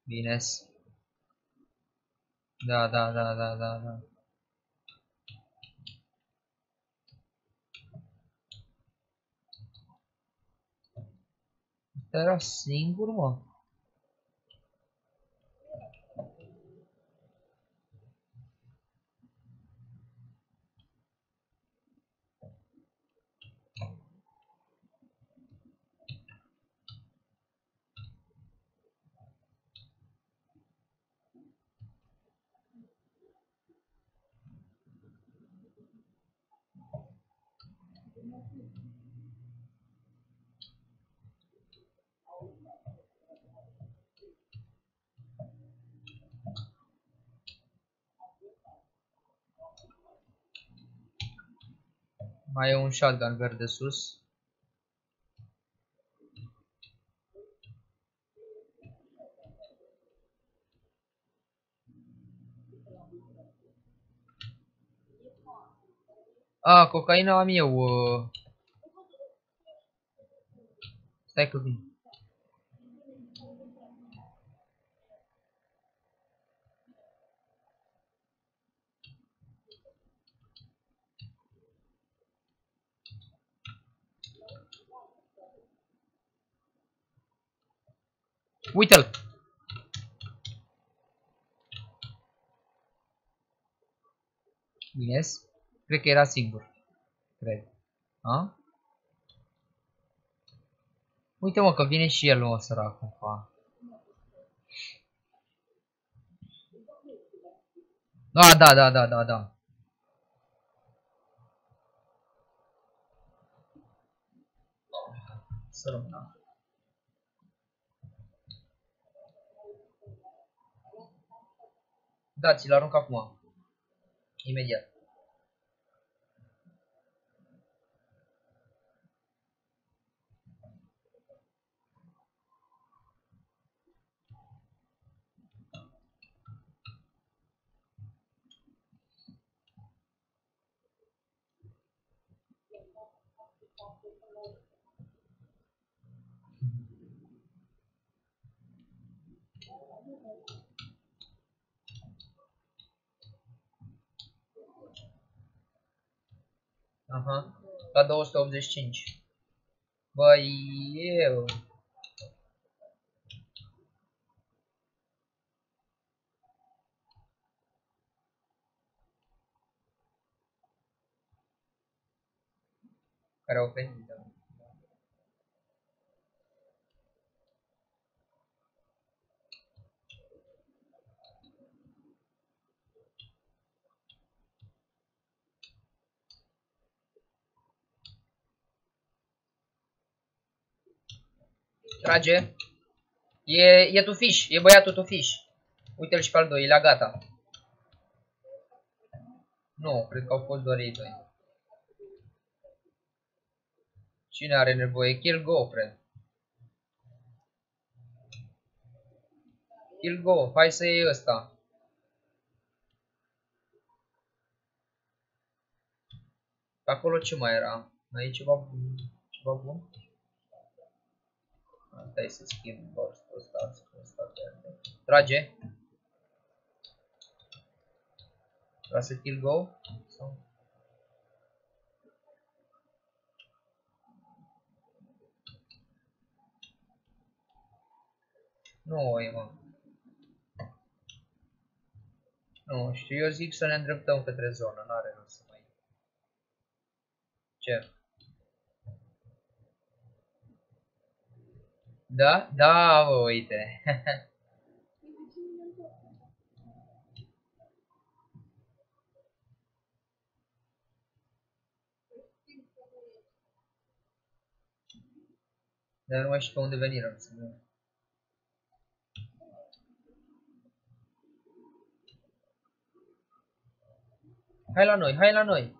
Bine. Da, da, da, da, da, da. Era singur, mă. Mai e un shotgun verde sus. A, cocaina am eu. Uh... Stai că vin. Uite-l! Ines? Cred că era singur. Cred. A? Uite mă că vine și el, mă, săracul. Fa. Da, da, da, da, da, da. Să rămână. Da, ți-l arunc acum. Imediat. Aha, la 285. Băi, eu... Care au venit, Trage. E, e tufiș, e băiatul tufiș. Uite-l și pe al doilea, gata. Nu, cred că au fost doar ei doi. Cine are nevoie? Kill go, friend. Kill go, hai să iei ăsta. Acolo ce mai era? Mai e ceva bun? Ceva bun? Stai să schimb borstul ăsta, ăsta verde. Trage. Vreau să kill go? Sau? Nu, e mă. Nu știu, eu zic să ne îndreptăm către zonă, n-are rost să mai... Ce? Da? Da, bă, uite. Dar nu mai știu pe unde venirăm să vedem. Hai la noi, hai la noi.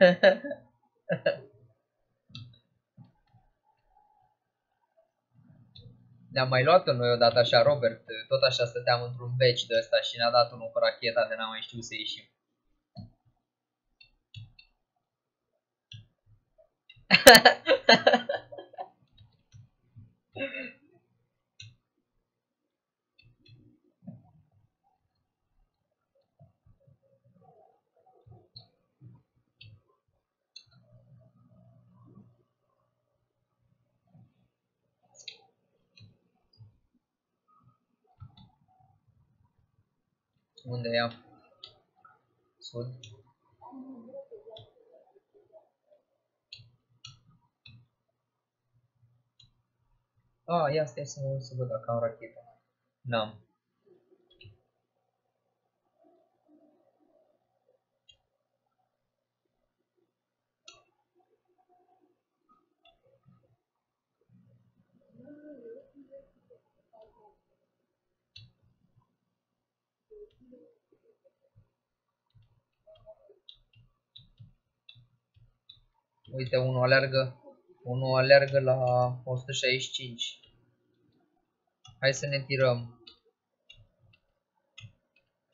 Ha ha ha. Ne-am mai luat noi odată așa, Robert, tot așa stăteam într-un beci de ăsta și ne-a dat unul cu racheta de n-am mai știut să ieșim. Unde e? Sud. Ah, ia stai să mă să văd dacă am rachetă. N-am. Uite, unul alergă, unul alergă la 165. Hai să ne tirăm.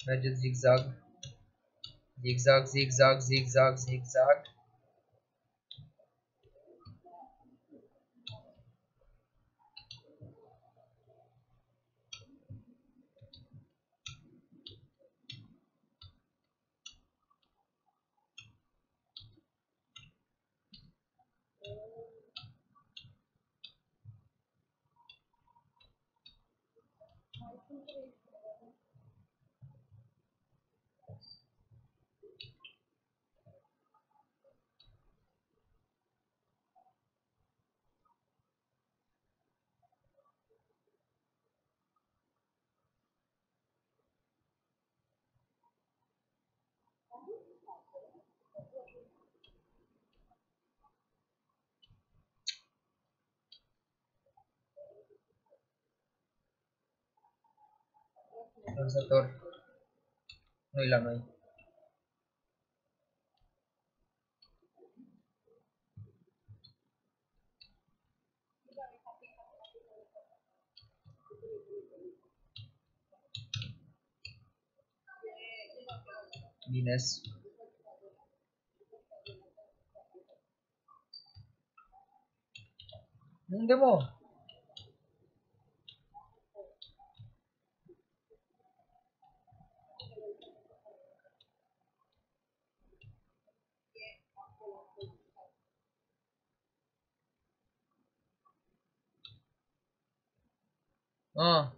Mergeți zigzag. Zigzag, zigzag, zigzag, zigzag. Vânzător. Nu-i la noi. Bine. Unde mă? Ah.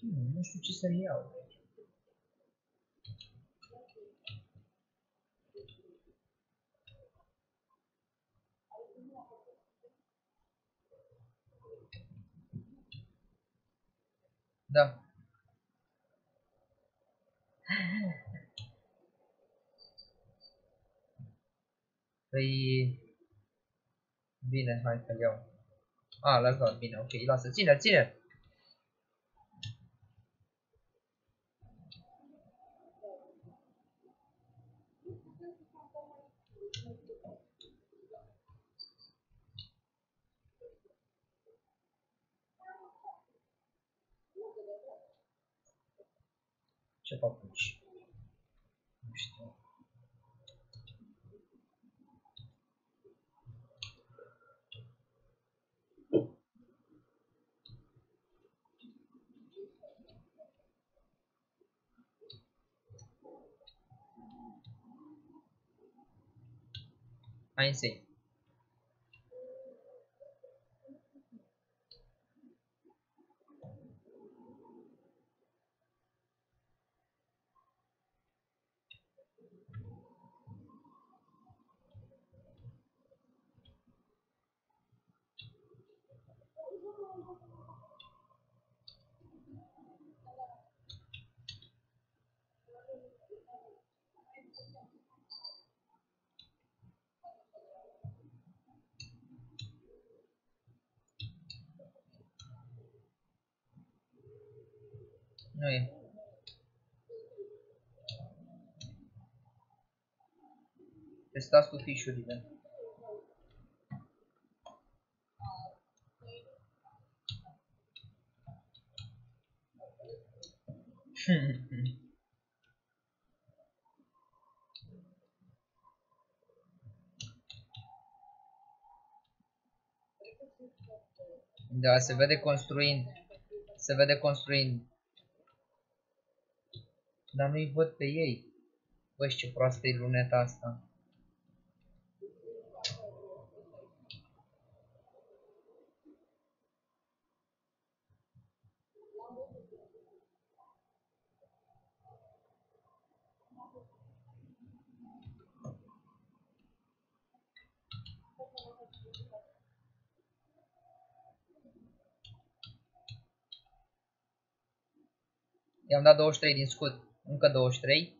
hmm, nu știu ce să iau. Da. Păi... Bine, hai să iau. A, l-ați luat, bine, ok, lasă, ține, ține! Ce papuci? Nu știu. Hai să Nu e. Testați cu fișurile. Da, se vede construind. Se vede construind. Dar nu-i văd pe ei. Băi, ce proastă e luneta asta. I-am dat 23 din scut. Încă 23.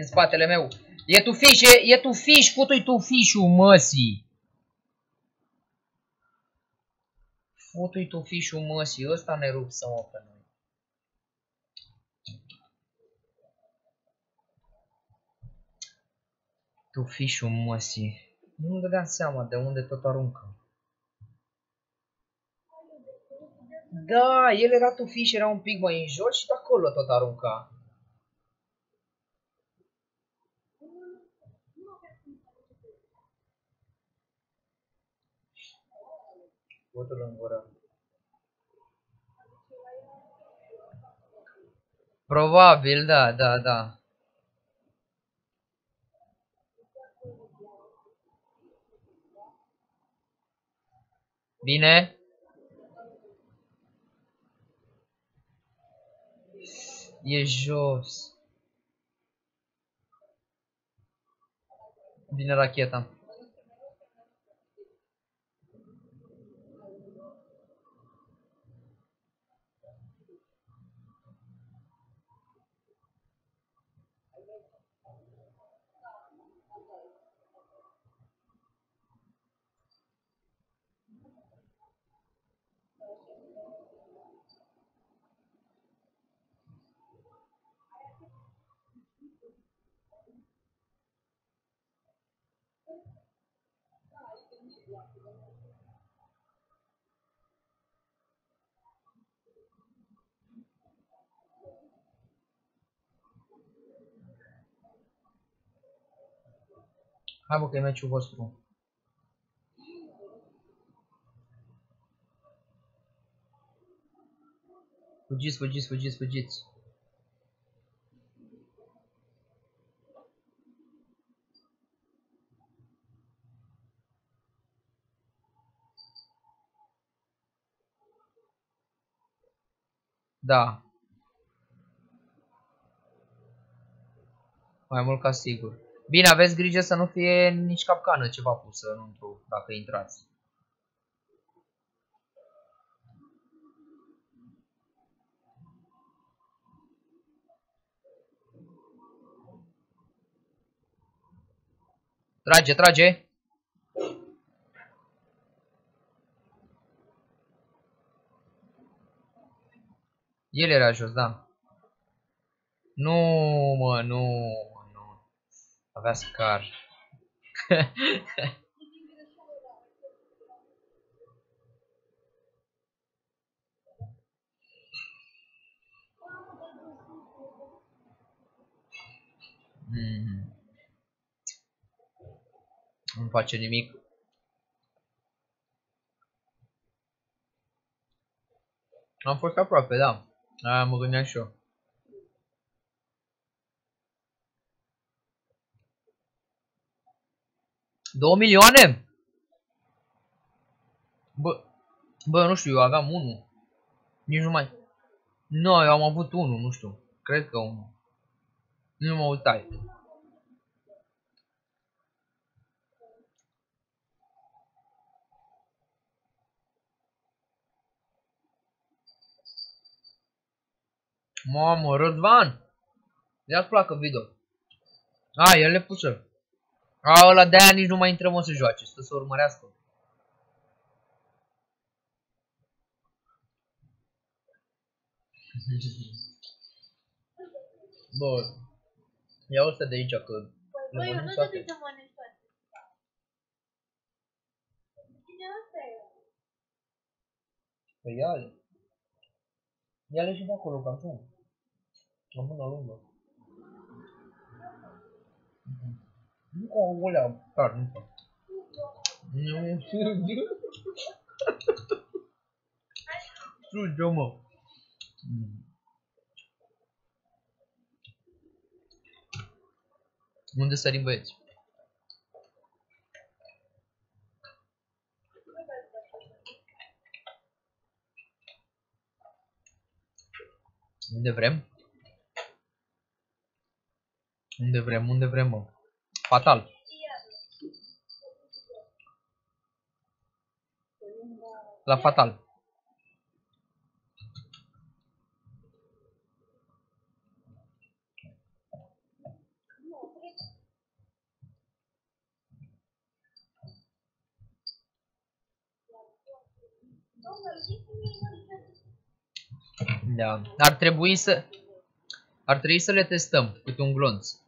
În spatele meu. E tu fiș, e, e tu fiș, futui tu fișul măsii. Futui tu fișul măsii, ăsta ne rup să mă pe noi. Tu fișul măsii. Nu dădeam seama de unde tot aruncă. Da, el era tu fiș, era un pic mai în jos și de acolo tot arunca. Votul în gură. Probabil, da, da, da. Bine? E jos. Vine racheta. Hai bă că e meciul vostru. Fugiți, fugiți, fugiți, fugiți. Da. Mai mult ca sigur. Bine, aveți grijă să nu fie nici capcană ceva pusă înăuntru, dacă intrați. Trage, trage! El era jos, da. Nu, mă, nu, nu. Avea scar. mm. Nu face nimic. Am fost aproape, da. Aia mă gândeam și eu. Două milioane? Bă, bă, nu știu, eu aveam unul. Nici nu mai... Nu, eu am avut unul, nu știu. Cred că unul. Nu mă uitai. Mamă, Rădvan! Ia-ți placă video. A, el le pusă. A, ăla de-aia nici nu mai intră mă să joace, stă să urmărească. Bă, ia ăsta de aici că Păi, eu nu trebuie să mănânci toate. Cine ăsta e? Păi ia-le. Ia-le și de acolo, ca tu. La mână lungă. Nu ca o olea carniță. Nu, Suge, mă. Mm. Unde sărim băieți? Unde vrem? Unde vrem, unde vrem, mă? Fatal. La fatal. Da. Ar trebui să... Ar trebui să le testăm câte un glonț.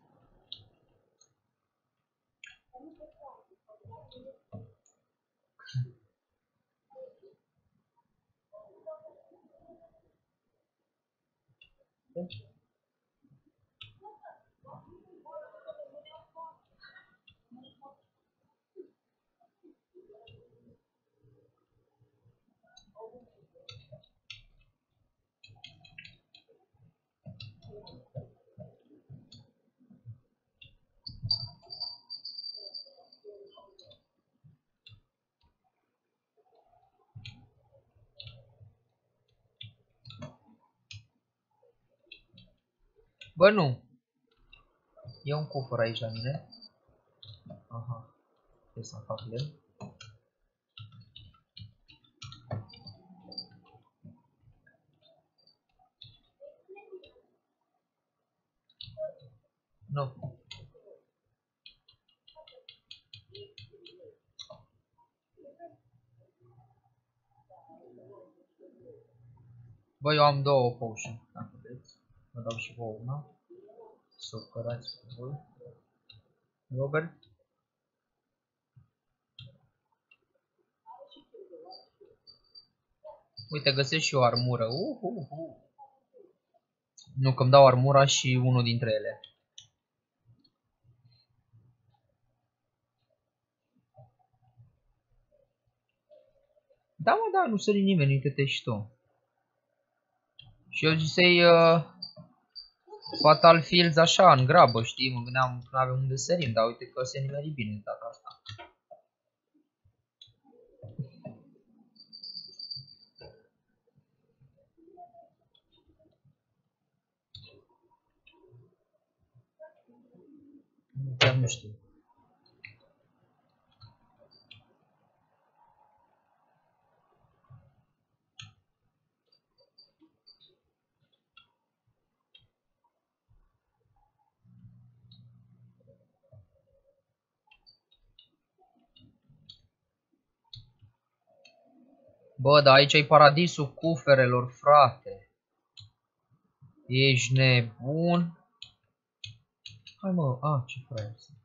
Bă, nu. E un cufăr aici la mine. Aha. Ce să fac lemn. Nu. Bă, eu am două potion, dacă vreți. Vă dau și vouă una. Să o cărați cu voi. Robert? Uite, găsesc și o armură. Uh, uh, uh. Nu, că-mi dau armura și unul dintre ele. Da, mă, da, nu sări nimeni, uite-te și tu. Și eu zisei uh, Fatal Fields așa, în grabă, știi, mă gândeam că nu avem unde sărim, dar uite că se nimeri bine de data asta. Chiar nu știu. Bă, dar aici e paradisul cuferelor, frate. Ești nebun? Hai mă, a, ce fraier sunt.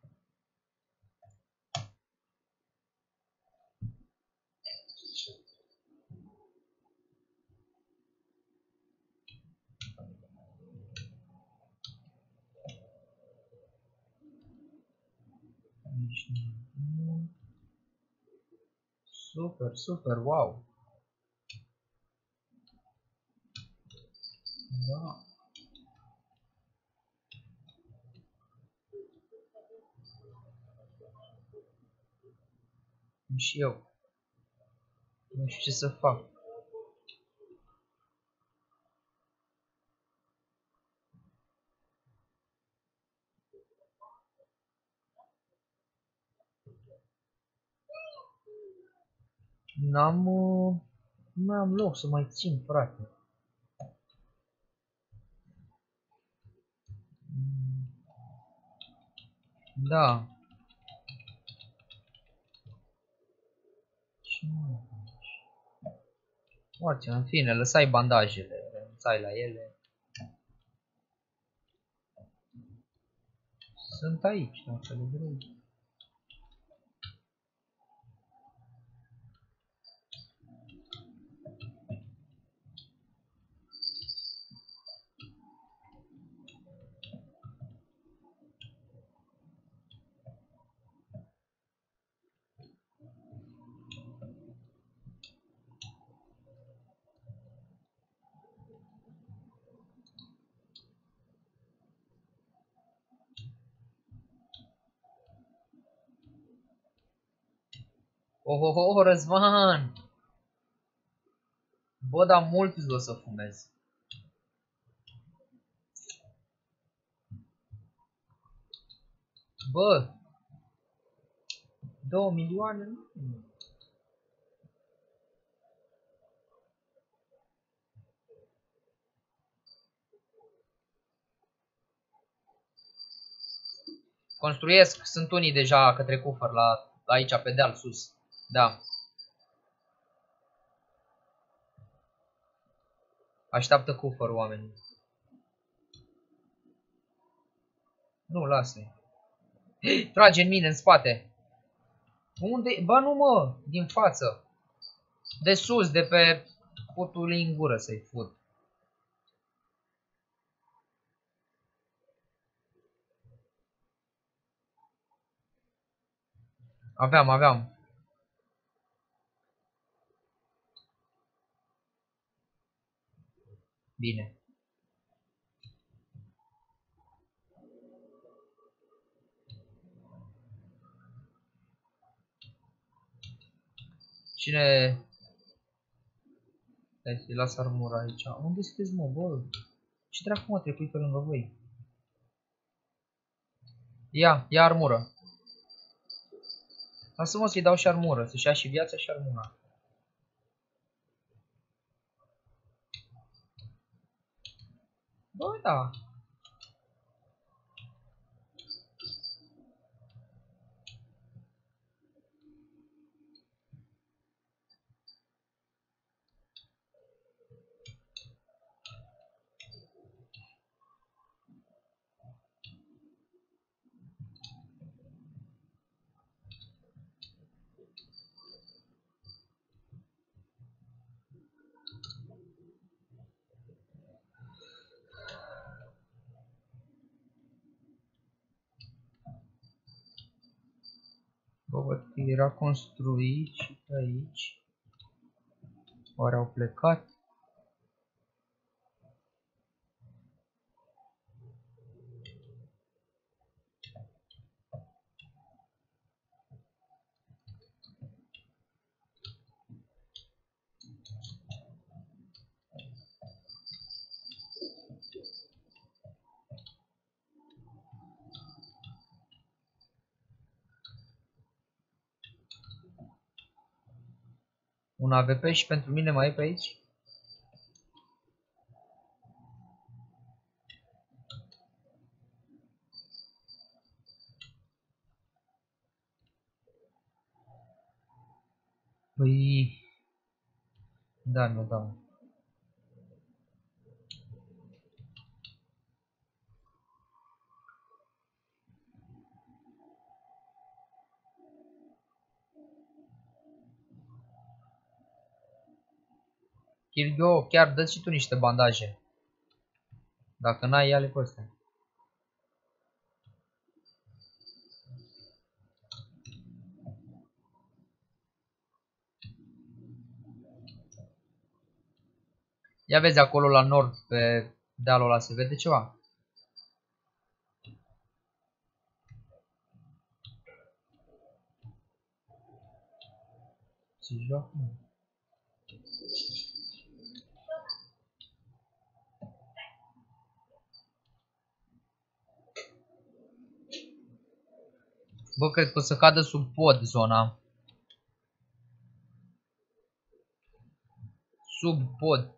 Super, super, wow. Da. Și eu. Nu știu ce să fac. N-am... Uh, nu mai am loc să mai țin, frate. Da. Ce mai faci? Orice, în fine, lăsai bandajele, renunțai la ele. Sunt aici, dacă le vrei. Oh, oh, oh, Răzvan! Bă, dar mult îți o să fumez. Bă! Două milioane? Nu. Construiesc, sunt unii deja către cufăr la aici pe deal sus. Da. Așteaptă cufărul oamenii. Nu, lasă-i. Trage în mine, în spate. Unde? Ba nu mă, din față. De sus, de pe putul în gură să-i fut. Aveam, aveam. Bine. Cine... Stai să-i las armura aici. Unde sunteți mă, bă? Ce dracu mă trebuie pe lângă voi? Ia, ia armură. Lasă-mă să-i dau și armură, să-și ia și viața și armura. Bă, da. văd că era construit și pe aici. Oare au plecat? Un AVP și pentru mine mai e pe aici? Păi... Da, nu, da. Kirgio, chiar dă și tu niște bandaje. Dacă n-ai, ia-le pe astea. Ia vezi acolo la nord, pe dealul ăla, se vede ceva? Se joacă? Bă, cred că o să cadă sub pod zona. Sub pod.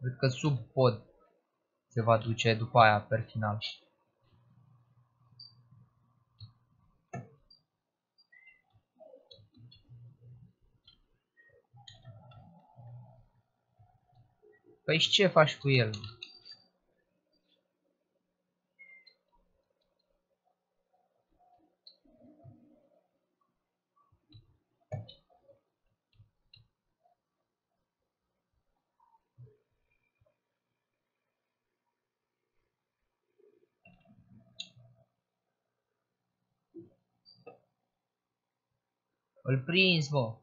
Cred că sub pod se va duce după aia, per final. Păi și ce faci cu el? Îl prins, mă.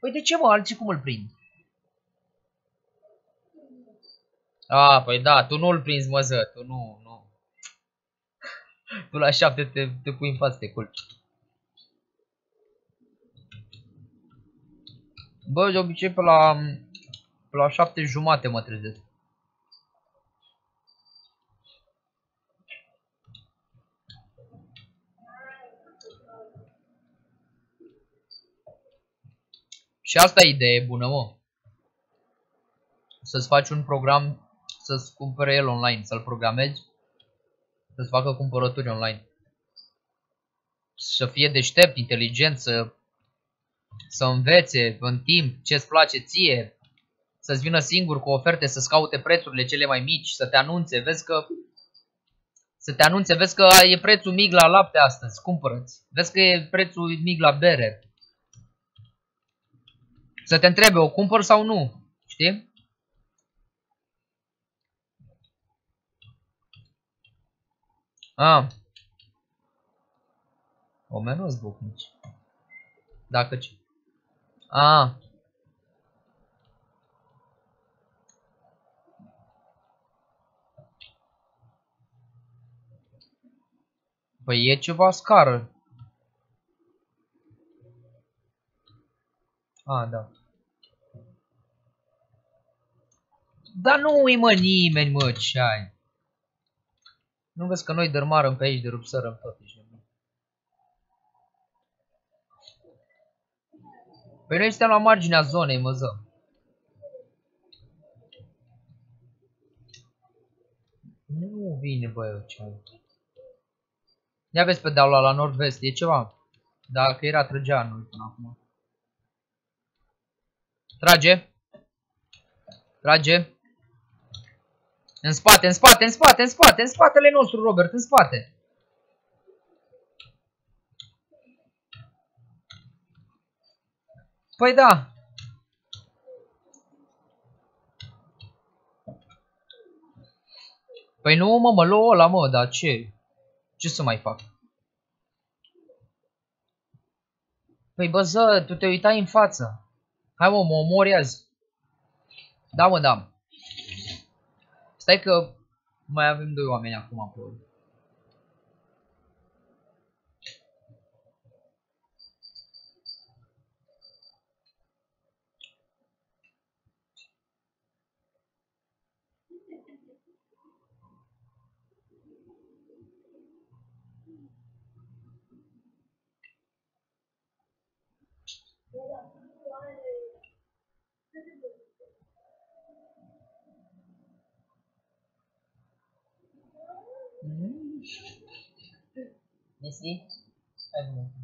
Păi de ce, mă? Alții cum îl prind? A, păi da, tu nu îl prinzi, mă, ză, tu nu, nu. tu la șapte te, te pui în față, te culci. Bă, de obicei pe la, pe la șapte jumate mă trezesc. Și asta e idee bună, mă. Să-ți faci un program, să-ți cumpere el online, să-l programezi, să-ți facă cumpărături online. Să fie deștept, inteligent, să, să învețe în timp ce-ți place ție, să-ți vină singur cu oferte, să-ți caute prețurile cele mai mici, să te anunțe, vezi că să te anunțe, vezi că e prețul mic la lapte astăzi, cumpărăți. Vezi că e prețul mic la bere, să te întrebe, o cumpăr sau nu. Știi? A. O menos bucnici. Dacă ce? A. Păi e ceva scară. A, da. Dar nu ui mă nimeni, mă, ce ai? Nu vezi că noi dărmarăm pe aici de rupsărăm tot, ești nebun. Păi noi suntem la marginea zonei, mă ză. Nu vine, bă, ce ai. Ia vezi pe deaula la nord-vest, e ceva. Dacă era trăgea noi până acum. Trage. Trage. În spate, în spate, în spate, în spate, în spatele nostru, Robert, în spate. Păi da. Păi nu, mă, mă luă ăla, mă, dar ce? Ce să mai fac? Păi bă, ză, tu te uitai în față. Hai mă, mă omori azi. Da, mă, da. Stai că mai avem doi oameni acum pe Messi? Hai bun. Nu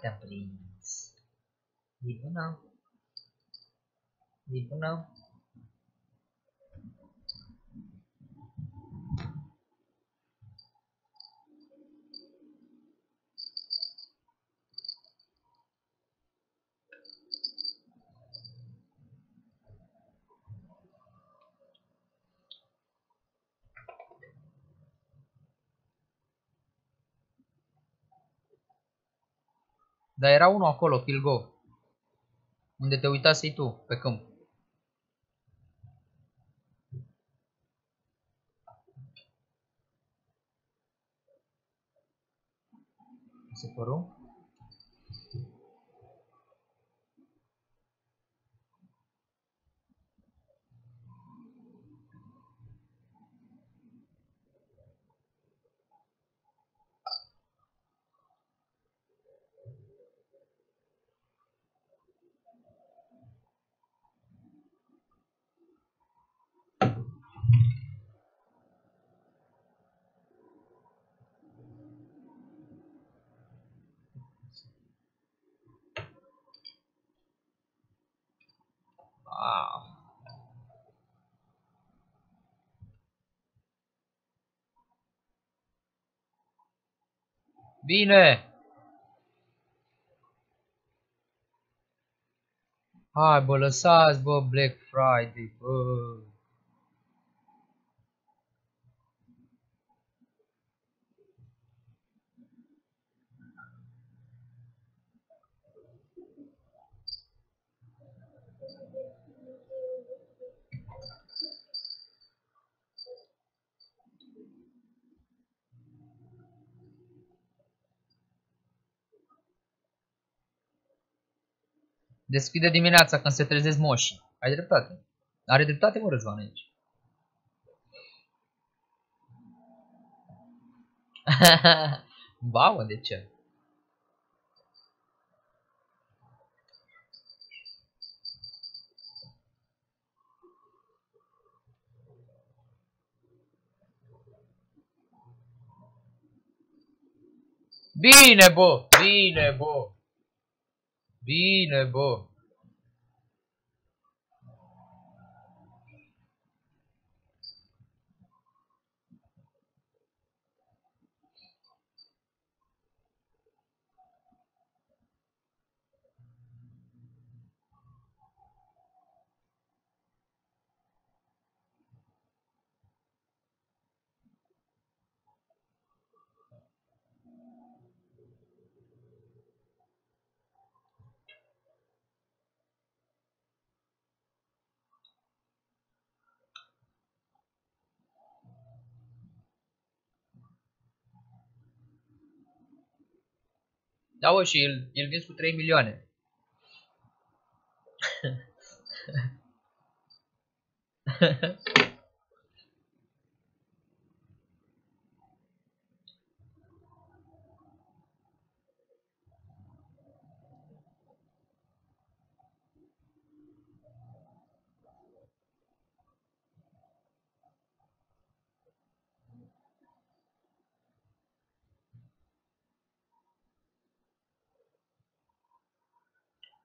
te-a prins. E bună. E bună. Dar era unul acolo, Kilgo. Unde te uitasei tu, pe câmp. Se păru? Ah. Bine! Hai bă, lăsați bă Black Friday, bă. Deschide dimineața când se trezesc moșii. Ai dreptate. Are dreptate, mă, Răzvan, aici. Bau, de ce? Bine, bă! Bine, bă! Bine, bă! Da, bă, și el, el vinzi cu 3 milioane.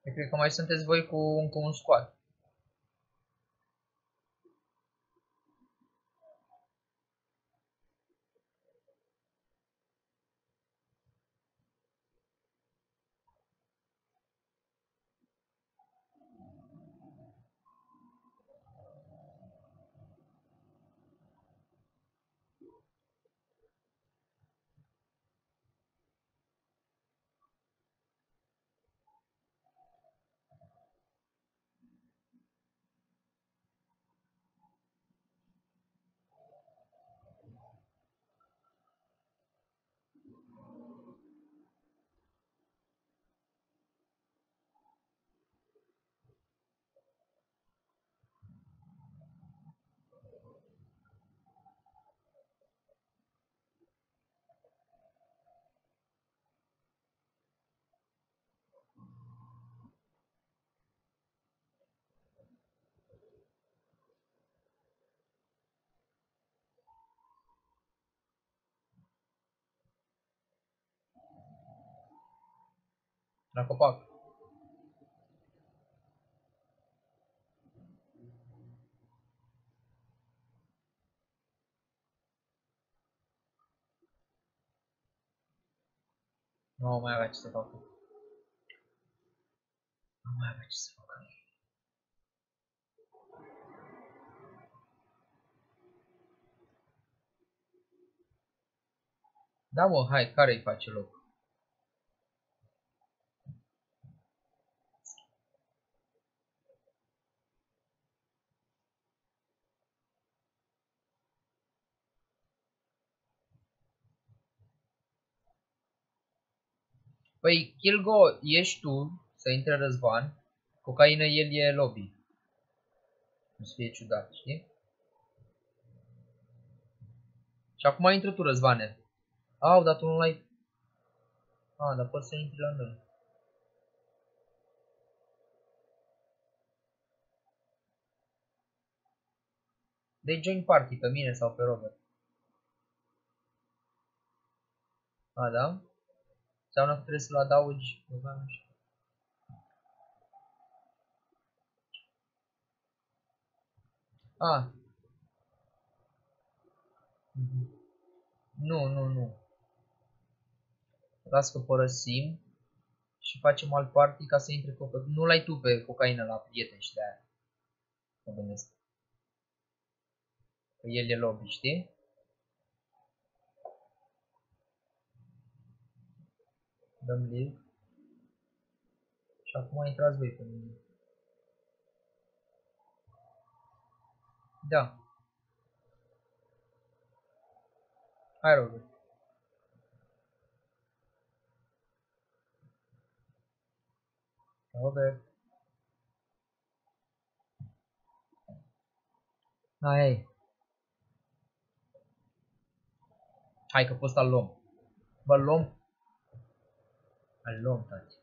Eu cred că mai sunteți voi cu încă un squad. La copac. Nu mai avea ce să facă. Nu mai avea ce să facă. Da, mă, hai, care îi face loc? Păi, Kilgo, ești tu să intre Răzvan, cocaină el e lobby. Nu să fie ciudat, știi? Și acum intră tu, Răzvane. Au, dar tu nu l-ai... A, dar poți să intri la noi. De join party pe mine sau pe Robert. A, da? Înseamnă că trebuie să-l adaugi. A. Mhm. Nu, nu, nu. Las că părăsim și facem alt party ca să intre coca. Nu l-ai tu pe cocaină la prieten și de aia. Mă gândesc. Că el e lobby, știi? Live. Și acum intrați voi pe mine. Da. Hai, Robert. Robert. Hai. Hai că poți să-l luăm. Bă, luăm îl luăm toți.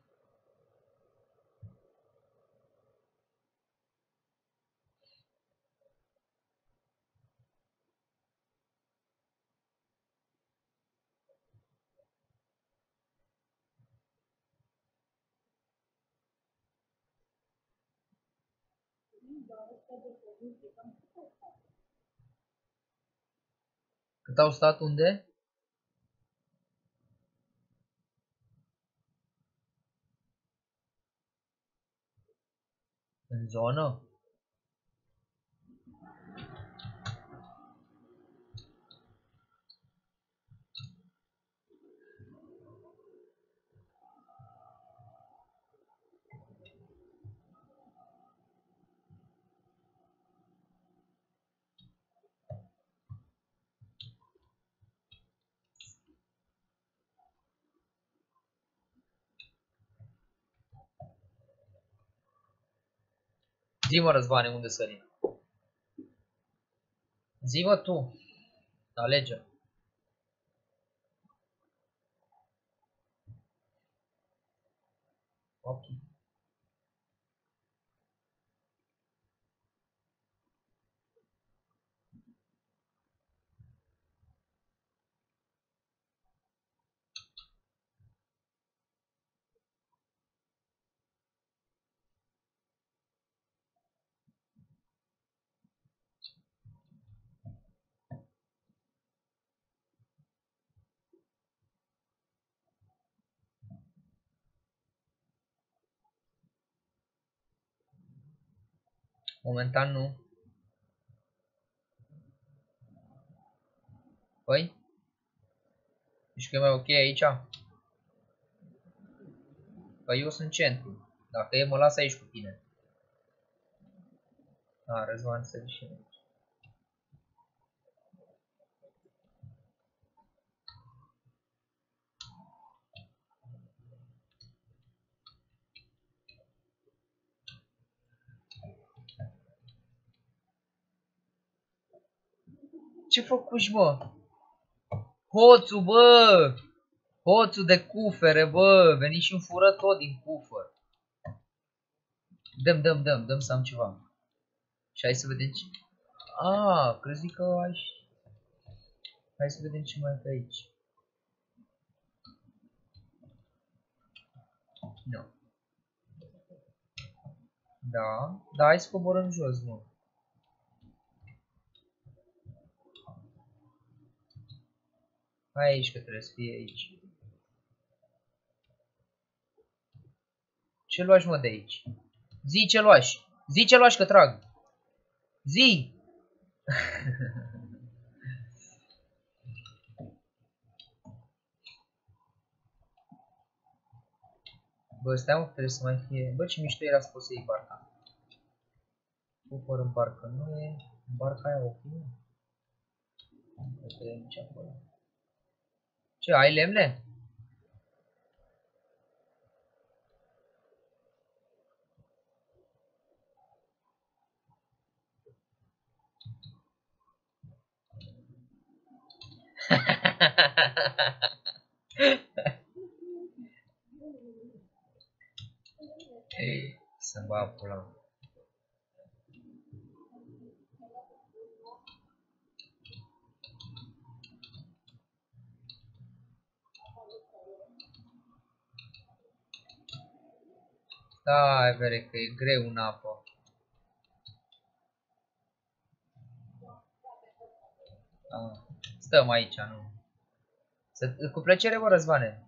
Cât au stat unde? În zonă? Zi-mă, Răzvane, unde sărim? Zi-mă tu. Alege. Ok. Momentan nu. Păi? Zici că e mai ok aici? Păi eu sunt centru. Dacă e, mă las aici cu tine. A, Răzvan să și Ce făcuși, mă? Hoțul, bă! Hoțul de cufere, bă! Veni și îmi fură tot din cufăr. Dăm, dăm, dăm, dăm să am ceva. Și hai să vedem ce... Ah, crezi că ai... Hai să vedem ce mai e pe aici. Nu. Da. Da, hai să coborăm jos, mă. Aici, că trebuie să fie aici. Ce luași, mă, de aici? Zi ce luași. Zi ce luași, că trag. Zi! Bă, stai mă, trebuie să mai fie... Bă, ce mișto era să poți să iei barca. Cupăr în barcă, nu e... Barca aia ok? Nu trebuie nici acolo. Ce, ai lemne? Să-mi bag pula. Da, vere că e greu în apă. Ah, stăm aici, nu. Să, cu plăcere, vă Răzvane.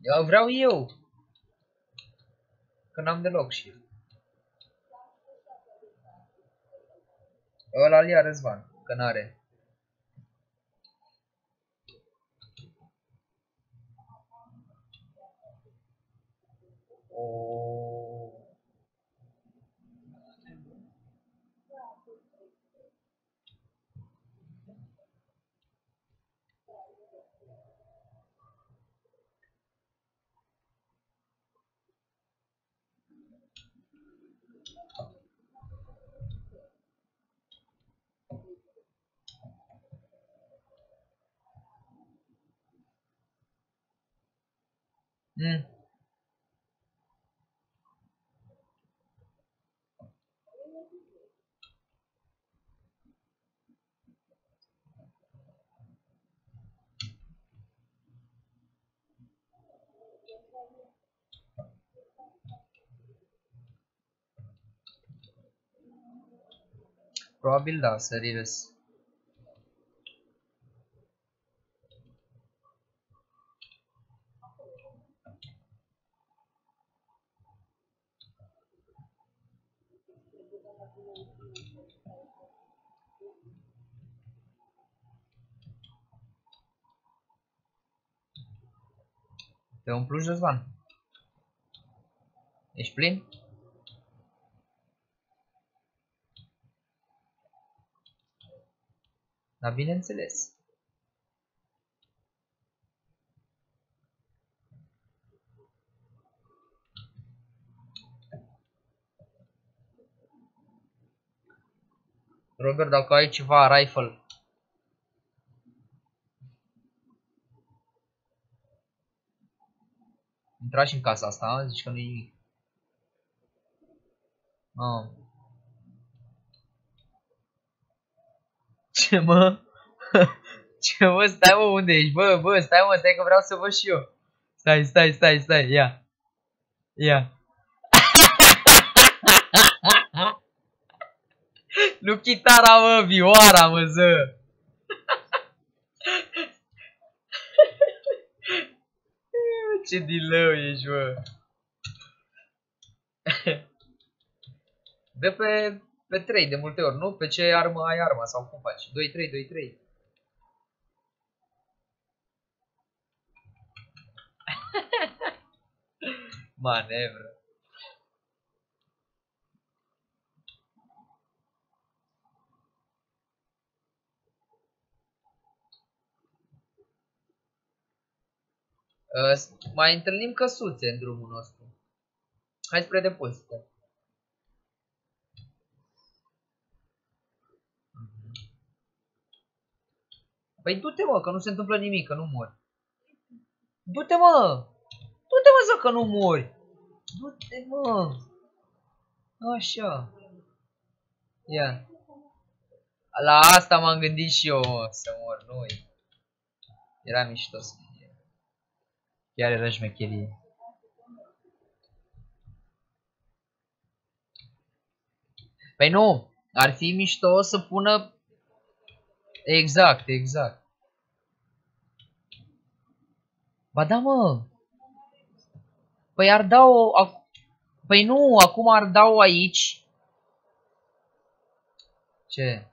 Eu vreau eu. Că n-am deloc și. Ăla ia Răzvan, că n-are. O... Mm. Probabil da, să rivez. Te umplu, Răzvan? Ești plin? Da, bineînțeles. Robert, dacă ai ceva rifle Intra și în casa asta, zici că nu-i nimic. Ah. Ce mă? Ce mă? Stai mă, unde ești? Bă, bă, stai mă, stai că vreau să văd și eu. Stai, stai, stai, stai, ia. Ia. nu chitara, mă, vioara, mă, ză. Ce dileu ești, bă. Dă pe, pe 3 de multe ori, nu? Pe ce armă ai arma sau cum faci? 2-3, 2-3. Manevră. Uh, mai întâlnim căsuțe în drumul nostru. Hai spre depozite. Păi du-te mă, că nu se întâmplă nimic, că nu mori. Du-te mă! Du-te mă să că nu mori! Du-te mă! Așa. Ia. La asta m-am gândit și eu, mă, să mor, nu Era mișto să fie. Chiar era șmecherie. Păi nu, ar fi mișto să pună... Exact, exact. Ba da, mă. Păi ar da o... Păi nu, acum ar da o aici. Ce?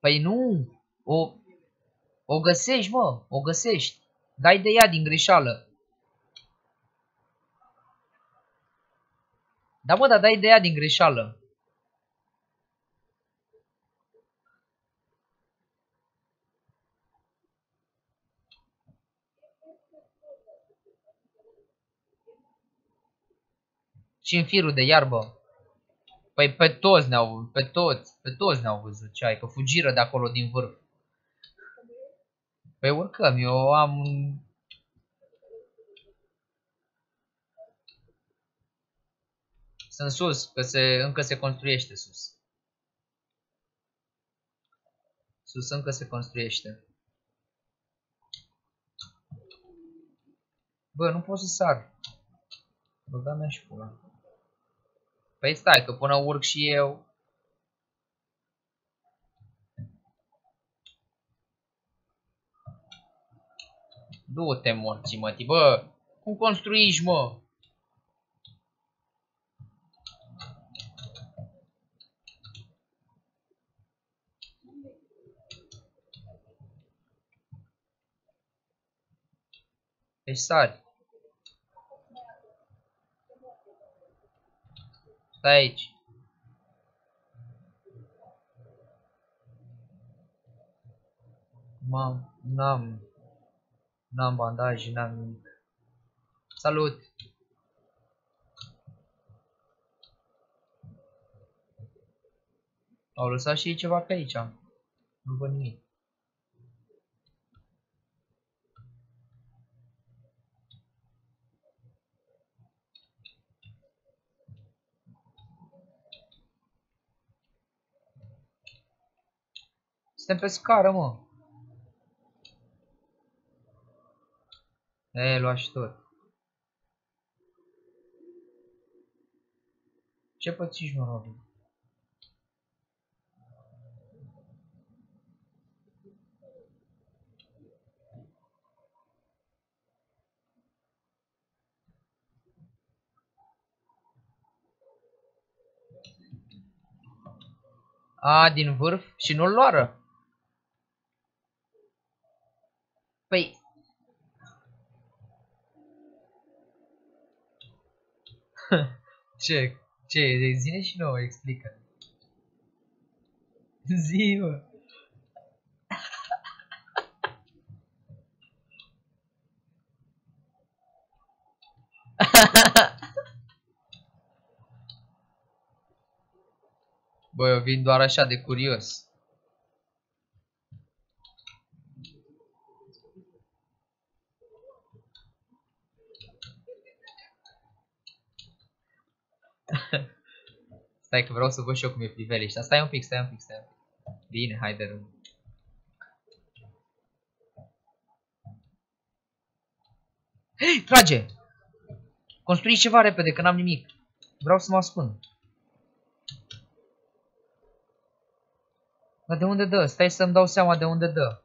Păi nu, o, o găsești, mă, o găsești. Dai de ea din greșeală. Da, mă, dar dai de ea din greșeală. Și în firul de iarbă. Păi pe toți ne-au, pe toți, pe toți ne-au văzut ce ai, că fugiră de acolo din vârf. Păi urcăm, eu am... Sunt sus, că se, încă se construiește sus. Sus încă se construiește. Bă, nu pot să sar. Bă, da mea și pula. Păi stai, că până urc și eu... Du-te, morții, mătii, bă! Cum construiști, mă? Păi sari. Stai aici. Mam, n-am, n-am bandaje, n-am nimic. Salut! Au lăsat și ei ceva pe aici. Nu văd nimic. Suntem pe scară, mă. E, lua și tot. Ce pățiși, mă, Robin? A, din vârf? Și nu-l luară? Păi... ce? Ce? Zine și nouă, explică. Zi, mă. Băi, eu vin doar așa de curios. Stai că vreau să văd și eu cum e priveliștea. Stai un pic, stai un pic, stai un pic. Bine, hai de rând. Hei, trage! Construiți ceva repede, că n-am nimic. Vreau să mă ascund. Dar de unde dă? Stai să-mi dau seama de unde dă.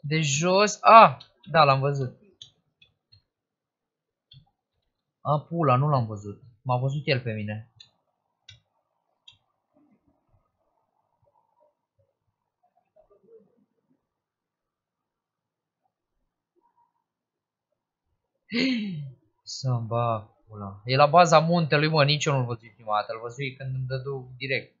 De jos... Ah! Da, l-am văzut. A, pula, nu l-am văzut. M-a văzut el pe mine. Să-mi pula. E la baza muntelui, mă, nici eu nu-l văzui prima dată. Îl văzui când îmi dădu direct.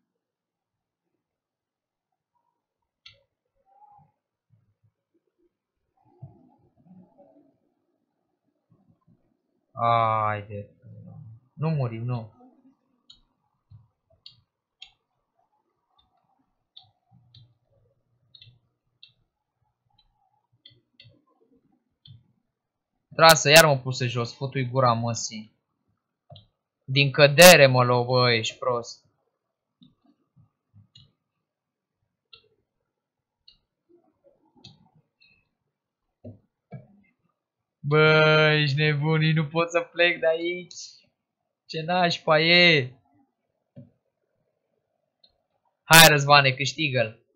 Haide. Nu murim, nu. Trasă, iar mă puse jos, futui gura măsii. Din cădere mă luă, bă, ești prost. Bă, ești nebun, nu pot să plec de aici. Ce nașpa e? Hai, Răzvane, câștigă-l.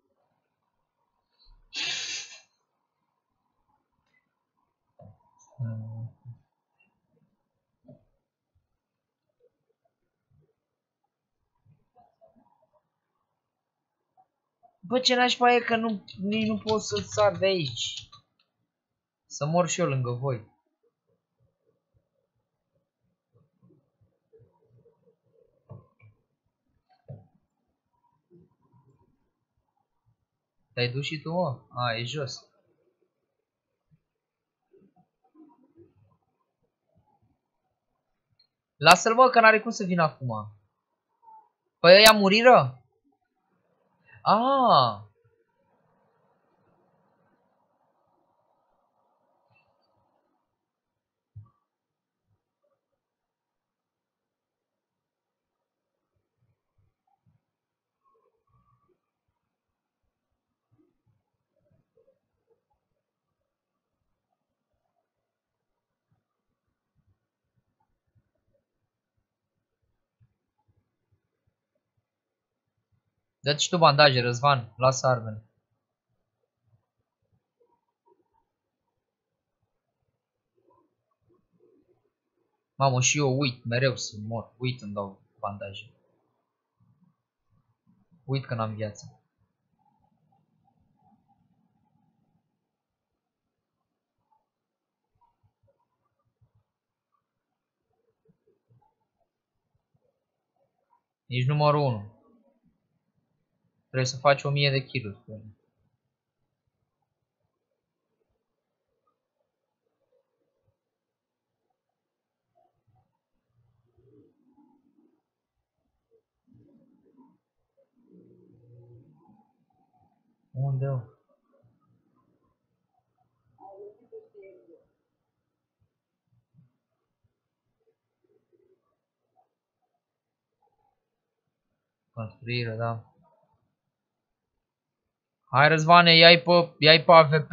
Bă, ce nașpa e că nu, nici nu pot să sar de aici. Să mor și eu lângă voi. Te-ai dus și tu, mă? A, e jos. Lasă-l, mă, că n-are cum să vină acum. Păi ăia muriră? Ah! Dă-ți tu bandaje, Răzvan. Lasă armele. Mamă, și eu uit mereu să mor. Uit îmi dau bandaje. Uit că n-am viață. Ești numărul 1. Trebuie să faci 1000 de kill Unde -o? Construire, da. Hai Răzvane, ia-i pe, ia pe AVP.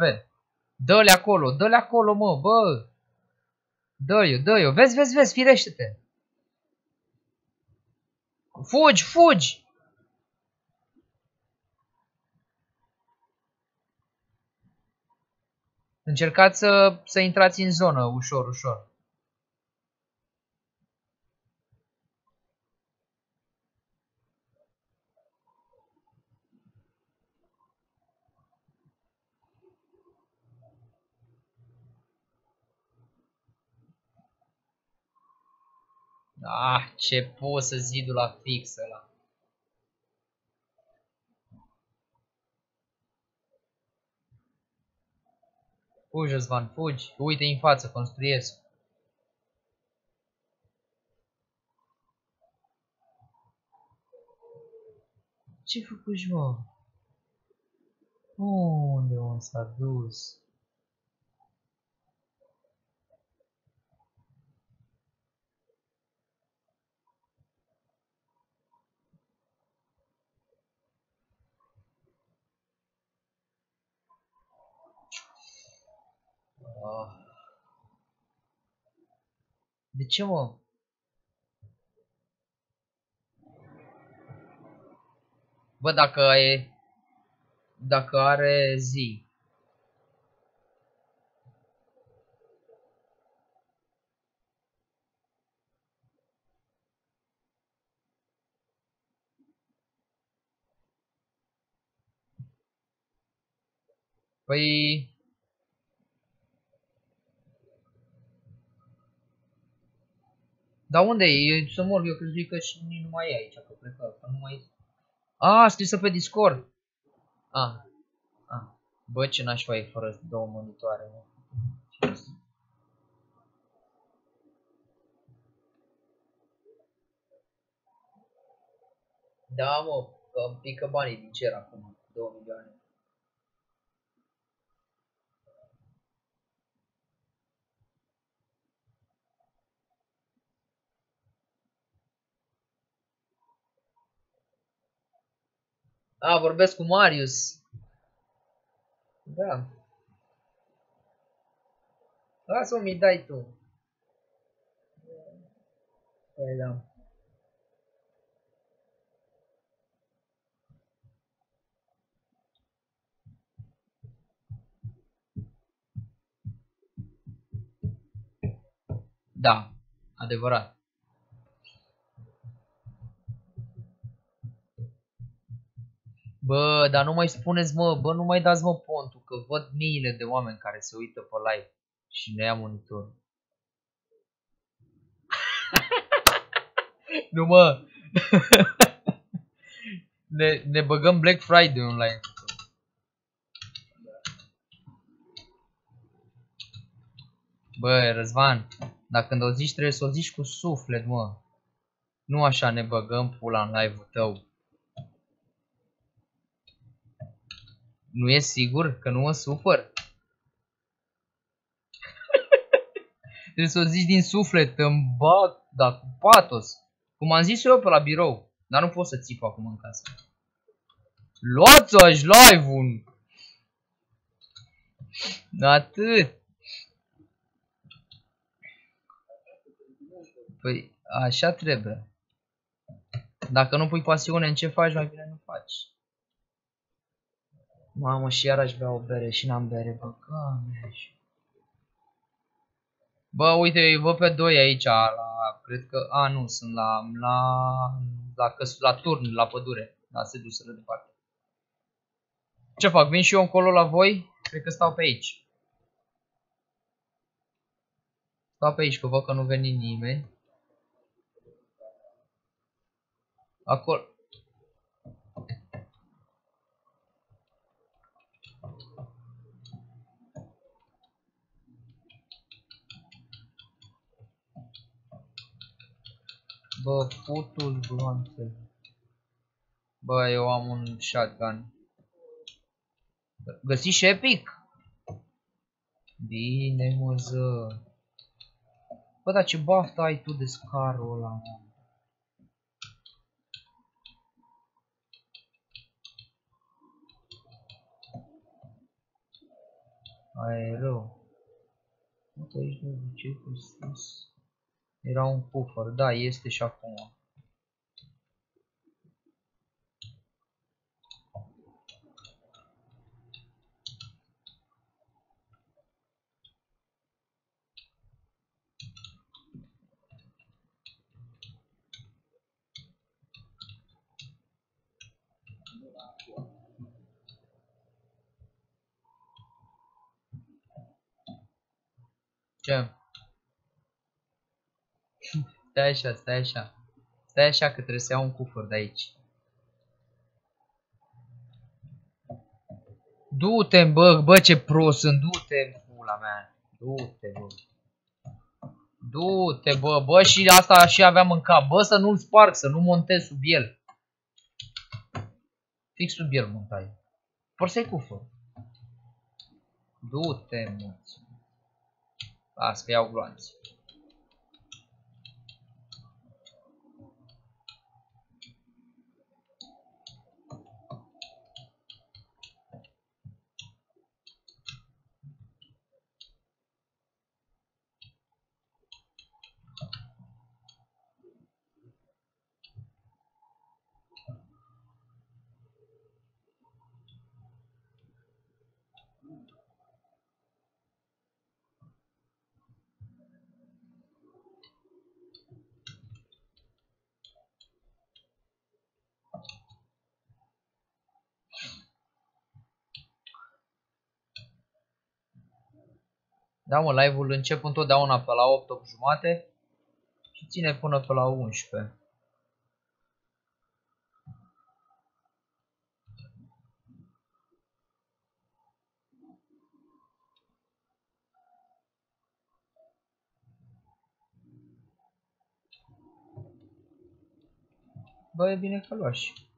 Dă-le acolo, dă-le acolo, mă, bă. Dă-i-o, dă-i-o. Vezi, vezi, vezi, firește-te. Fugi, fugi. Încercați să, să intrați în zonă, ușor, ușor. Ah, ce pot să zidul la fix ăla. Fugi, Răzvan, fugi. Uite în față, construiesc. Ce făcuși, mă? Unde o s-a dus? Ah. De ce, mă? Bă, dacă e... Dacă are zi. Păi... Dar unde e? Eu să mor, eu crezui că și nu mai e aici, că plecă, că nu mai e. A, scrisă pe Discord. A, a. Bă, ce n-aș face fără două monitoare, mă. Da, mă, că îmi pică banii din cer acum, 2 milioane. A, vorbesc cu Marius. Da. Lasă-mă, mi dai tu. Păi da. Da, adevărat. Bă, dar nu mai spuneți, mă, bă, nu mai dați, mă, pontul, că văd miile de oameni care se uită pe live și ne ia monitor. nu, mă. ne, ne băgăm Black Friday online. Bă, Răzvan, dacă când o zici trebuie să o zici cu suflet, mă. Nu așa ne băgăm pula în live-ul tău. Nu e sigur că nu mă supăr? Trebuie să o zici din suflet, îmi bat, dar cu patos. Cum am zis eu pe la birou, dar nu pot să țip acum în casă. Luați-o-și live-ul! Atât. Păi, așa trebuie. Dacă nu pui pasiune în ce faci, mai bine nu faci. Mamă, și iar aș bea o bere și n-am bere, bă, cameș. Bă, uite, văd pe doi aici, la, cred că, a, nu, sunt la, la, la, căs, la turn, la pădure, la se duseră departe. Ce fac, vin și eu încolo la voi? Cred că stau pe aici. Stau pe aici, că văd că nu veni nimeni. Acolo. Bă, putul gloanțe. Bă, eu am un shotgun. Găsi și epic? Bine, mă, ză. Bă, dar ce baftă ai tu de scarul ăla, mă. Aia e rău. Uite aici nu ce cu sus. Era un puffer, da, este și acum. Ce? Stai așa, stai așa. Stai așa că trebuie să iau un cufăr de aici. Du-te, bă, bă, ce prost sunt, du-te, pula mea. Du-te, bă. Du-te, bă, bă, și asta și aveam în cap. Bă, să nu-l sparg, să nu montez sub el. Fix sub el montai. Forțai cufăr. Du-te, mă. Las că iau gloanțe. Da, mă, live-ul încep întotdeauna pe la 8, 8 jumate și ține până pe la 11. Bă, e bine că luași.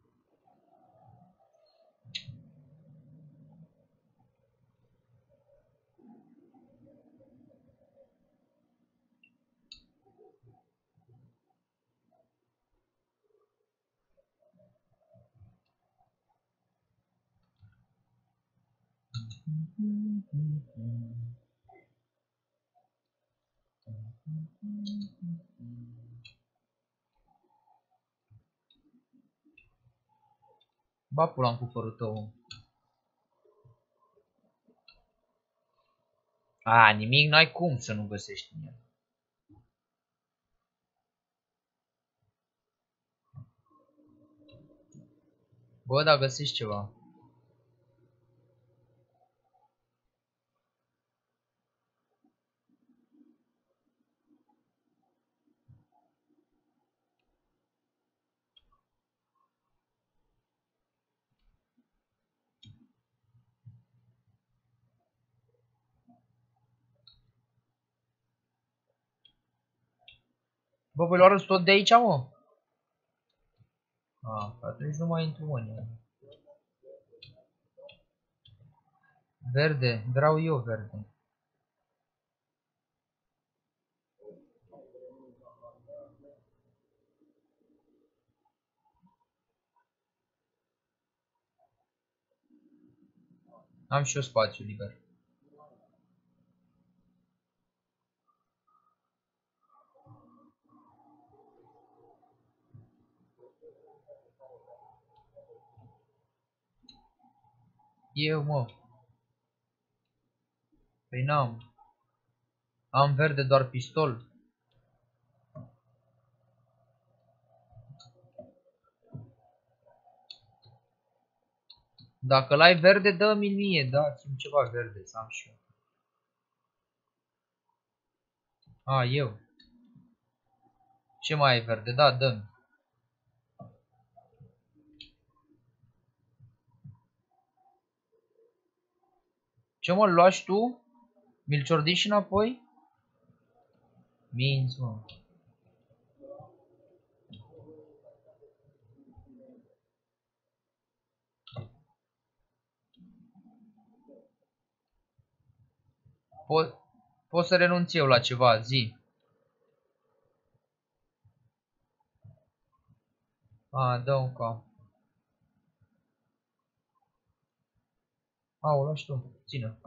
Ba pula în cufărul tău. A, nimic n-ai cum să nu găsești în el. Bă, da, găsești ceva. Bă, voi lua tot de aici, mă? Ah, atunci nu mai intru în el. Verde, vreau eu verde. Am și eu spațiu liber. Eu, mă. Păi n-am. Am verde doar pistol. Dacă l-ai verde, dă-mi mie, dați-mi ceva verde să am și eu. A, eu. Ce mai ai verde? Da, dă-mi. Ce mă, luași tu? Mi-l ciordiși înapoi? Minți, mă. Pot, pot să renunț eu la ceva, zi. A, dă un cap. A, o lași tu. Ține.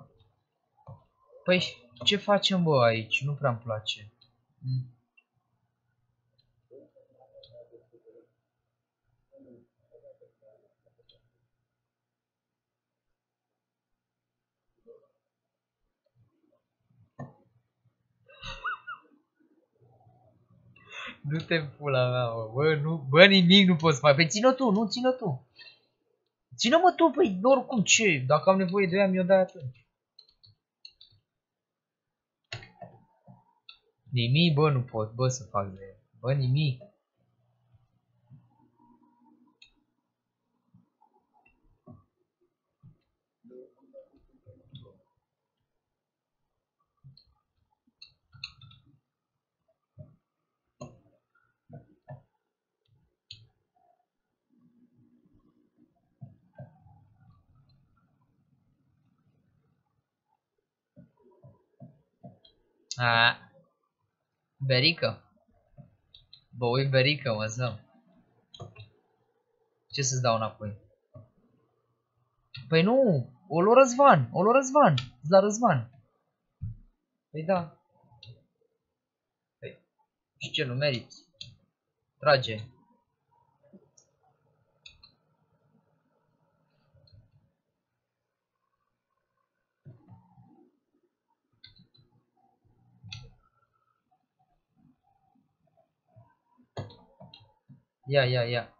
Păi, ce facem, bă, aici? Nu prea-mi place. Mm. Nu te pula mea, bă. Bă, nu, bă, nimic nu poți face. Păi țină tu, nu țină tu. Țină-mă tu, păi, oricum, ce? Dacă am nevoie de ea, mi-o dai atunci. Nimic, bă, nu pot, bă, să fac de ea. Bă, nimic. A, berică. Bă, ui berică, mă, zăm. Ce să-ți dau înapoi? Păi nu, o lua Răzvan, o lua Răzvan, la Răzvan. Păi da. Păi, și ce, nu meriți? Trage. Ia, ia, ia.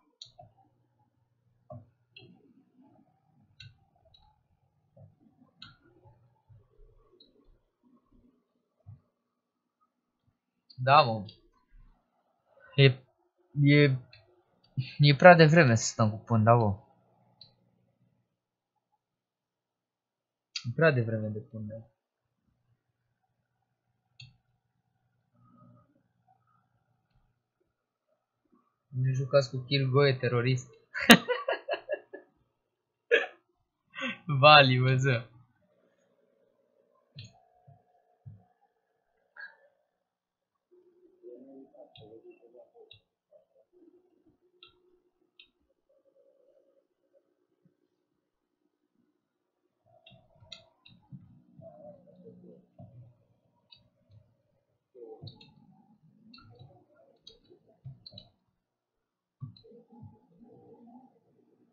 Da, mă. E, e, e prea devreme să stăm cu pânda, bă. E prea devreme de pânda. Nu jucați cu Killgoe terorist. Vali, văză.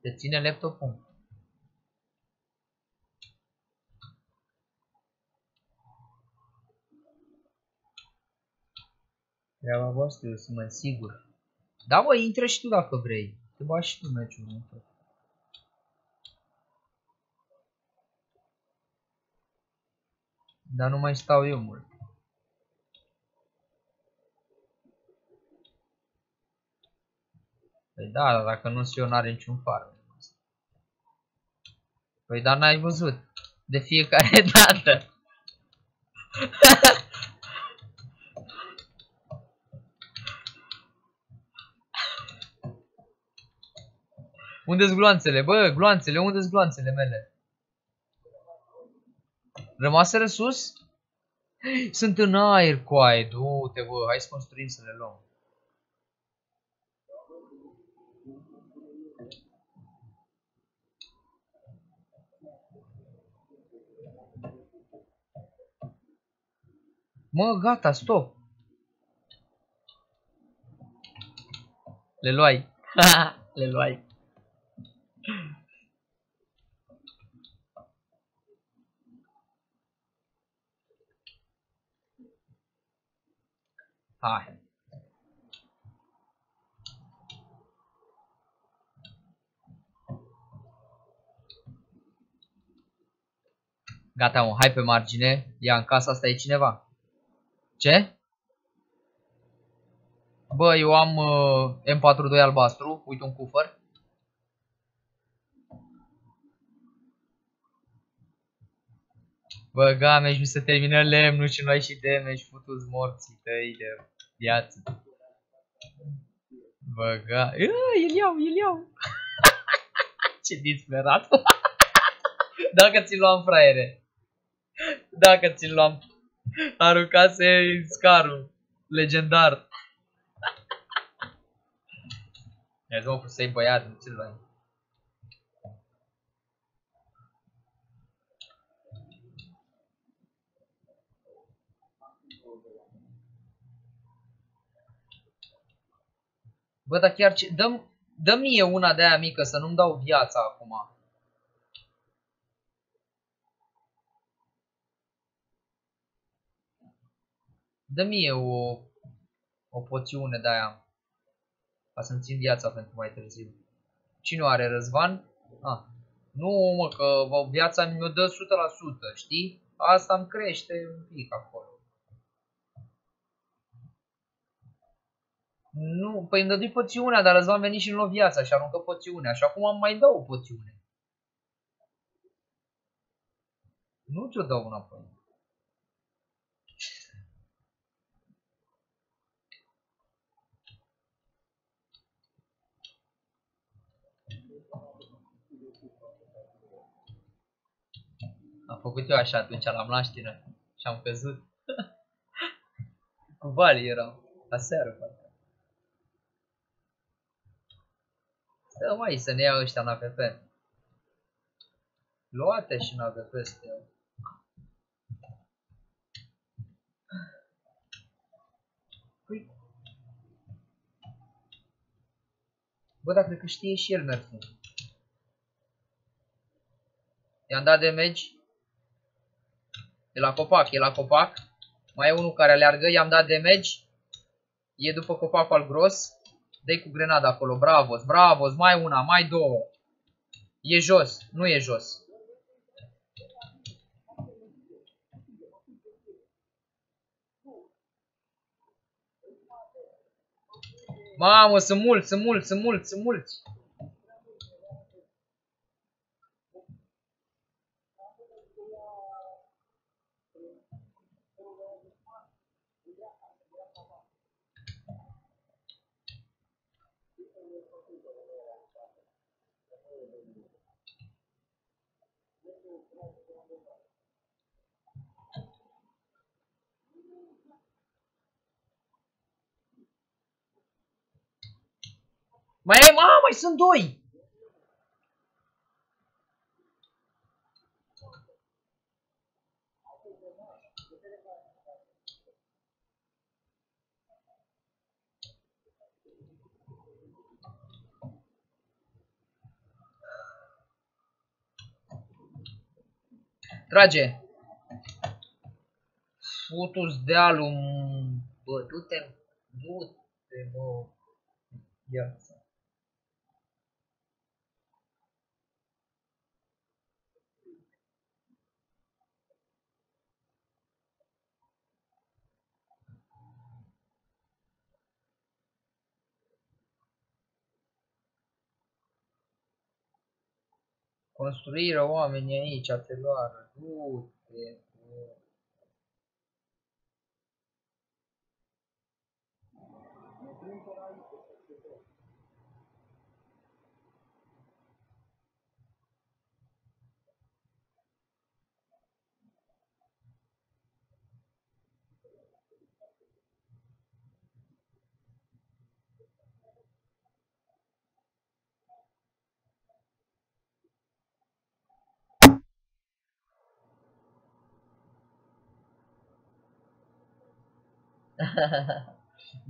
Te ține laptopul. Treaba voastră, eu sunt mai sigur. Da, bă, intră și tu dacă vrei. Te bagi și tu meciul, nu tot. Dar nu mai stau eu mult. Păi da, dar dacă nu eu n-are niciun far. Păi dar n-ai văzut. De fiecare dată. Unde-s gloanțele? Bă, gloanțele, unde-s gloanțele mele? Rămaseră sus? Sunt în aer, coai, du-te, bă, hai să construim să le luăm. Mă, gata, stop. Le luai. Le luai. Hai. Gata, mă, hai pe margine. Ia, în casa asta e cineva. Ce? Bă, eu am uh, M42 albastru. Uite un cufăr. Bă, gameș, mi se termină lemnul și noi și damage, futu-ți morții tăi de viață. Bă, ga... îl iau, îl iau. Ce disperat. Dacă ți-l luam, fraiere. Dacă ți-l luam. Aruncase scarul. Legendar. Ia-ți mă, să-i băiat, nu ți-l luai. Bă, dar chiar ce... Dă, dă mie una de aia mică să nu-mi dau viața acum. Dă mie o, o poțiune de aia. Ca să-mi țin viața pentru mai târziu. Cine o are, Răzvan? Ah. Nu, mă, că viața mi-o dă 100%, știi? Asta îmi crește un pic acolo. Nu, păi îmi dădui poțiunea, dar Răzvan veni și nu viața și aruncă poțiunea. Și acum am mai dau o poțiune. Nu ți-o dau înapoi. Am făcut eu așa atunci, la mlaștină. Și am căzut. Cu vali erau. Aseară, poate. Stă mai să ne ia ăștia în APP. Luate și în APP să iau. Păi... Bă, dar cred că știe și el mersul. I-am dat damage. E la copac, e la copac. Mai e unul care aleargă, i-am dat damage. E după copacul al gros. Dai cu grenada acolo, bravo, bravo, mai una, mai două. E jos, nu e jos. Mamă, sunt mulți, sunt mulți, sunt mulți, sunt mulți. Mai ai, mamă, mai sunt doi! Trage! Futus dealul... Bă, du-te... Du-te, bă... Ia. Construire oamenii aici, ateloară, du-te,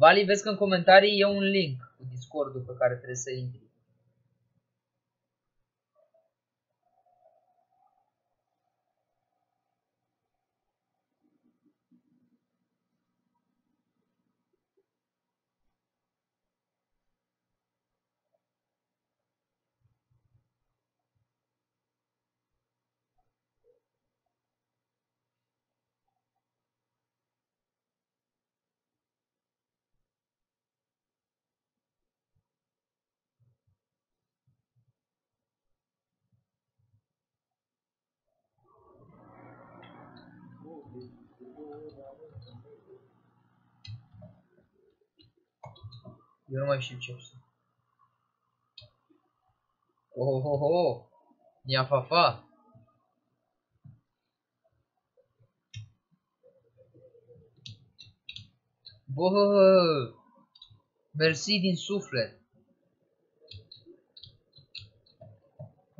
Vali, vezi că în comentarii e un link cu Discord-ul pe care trebuie să intri. Eu nu mai știu ce să. Oh, oh, oh, oh. Ia fa fa. Bă, mersi din suflet.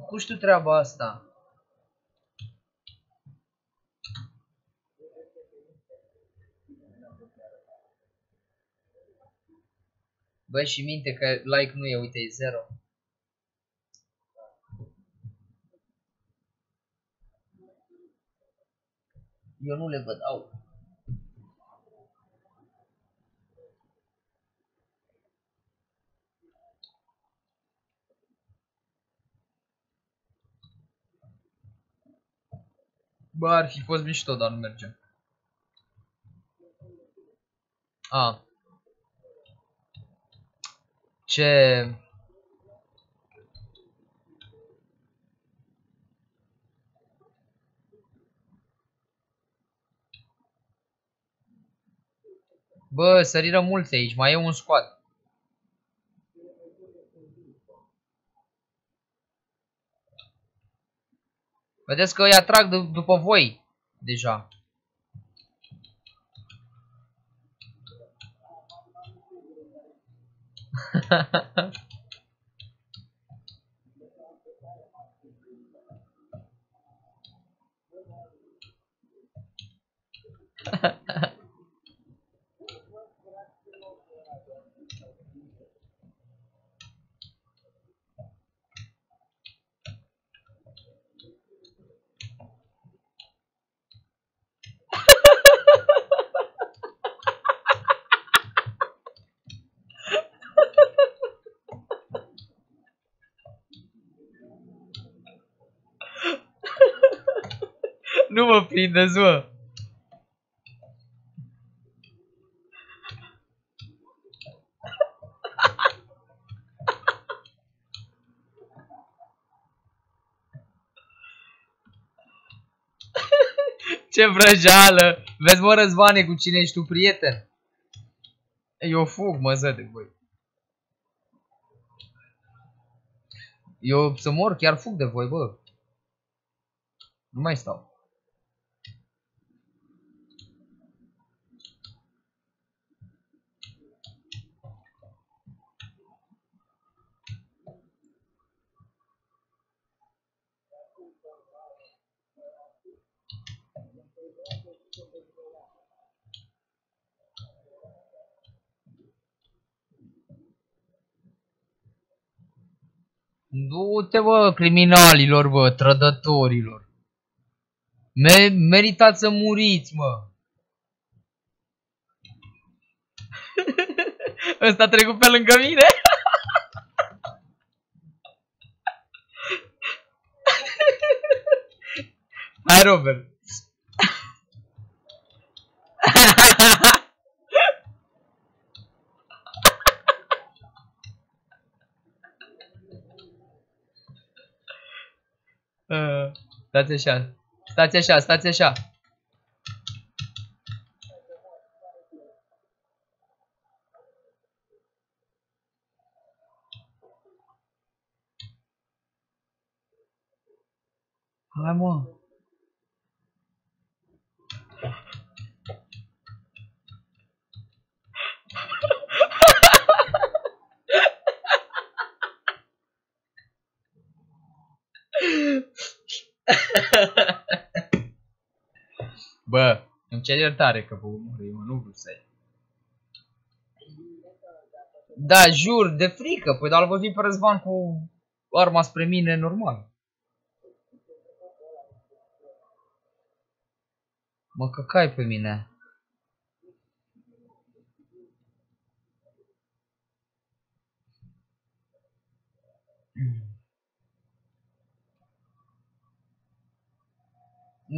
Cum știu treaba asta? Bă, și minte că like nu e, uite, e zero. Eu nu le văd, au. Bă, ar fi fost mișto, dar nu merge. A. Ce... Bă, săriră mulți aici, mai e un squad. Vedeți că îi atrag după voi, deja. Ha ha ha. Nu mă prindeți, mă. Ce vrăjeală! Vezi, mă, Răzvane, cu cine ești tu prieten? Eu fug, mă, ză de voi. Eu să mor, chiar fug de voi, bă. Nu mai stau. Du-te, bă, criminalilor, bă, trădătorilor. Me meritați să muriți, mă. Ăsta a trecut pe lângă mine. Hai, Robert. Uh, stați așa. Stați așa, stați așa. Hai mă. Bă, îmi cer iertare că vă omoră, eu nu vreau să -i. Da, jur, de frică, păi dar l văzut pe Răzvan cu arma spre mine normal. Mă căcai pe mine.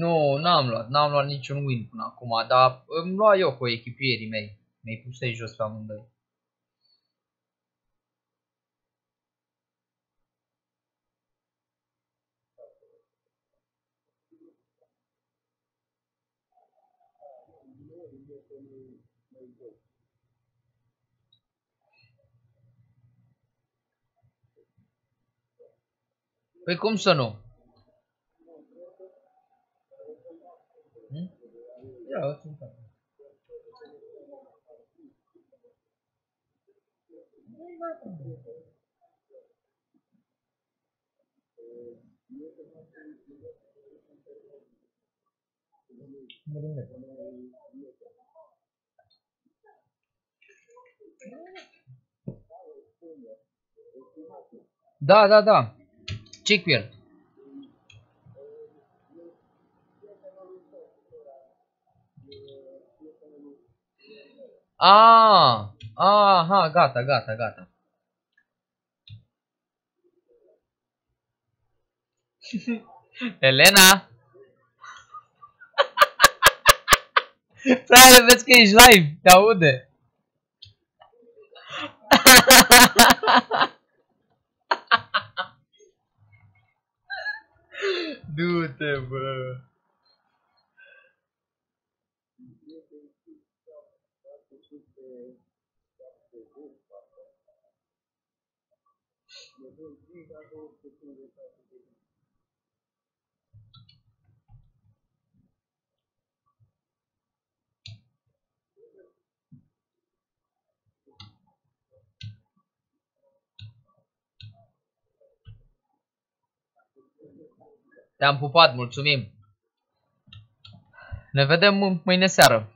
Nu, n-am luat, n-am luat niciun win până acum, dar îmi lua eu cu echipierii mei. Mi-ai pus să jos pe amândoi. Păi cum să nu? Ia, o sunt Da, da, da. Ce cu el? Ah, aha, gata, gata, gata. Elena? Frate, vezi că ești live, te aude. Du-te, bă. Te-am pupat, mulțumim. Ne vedem mâine seară.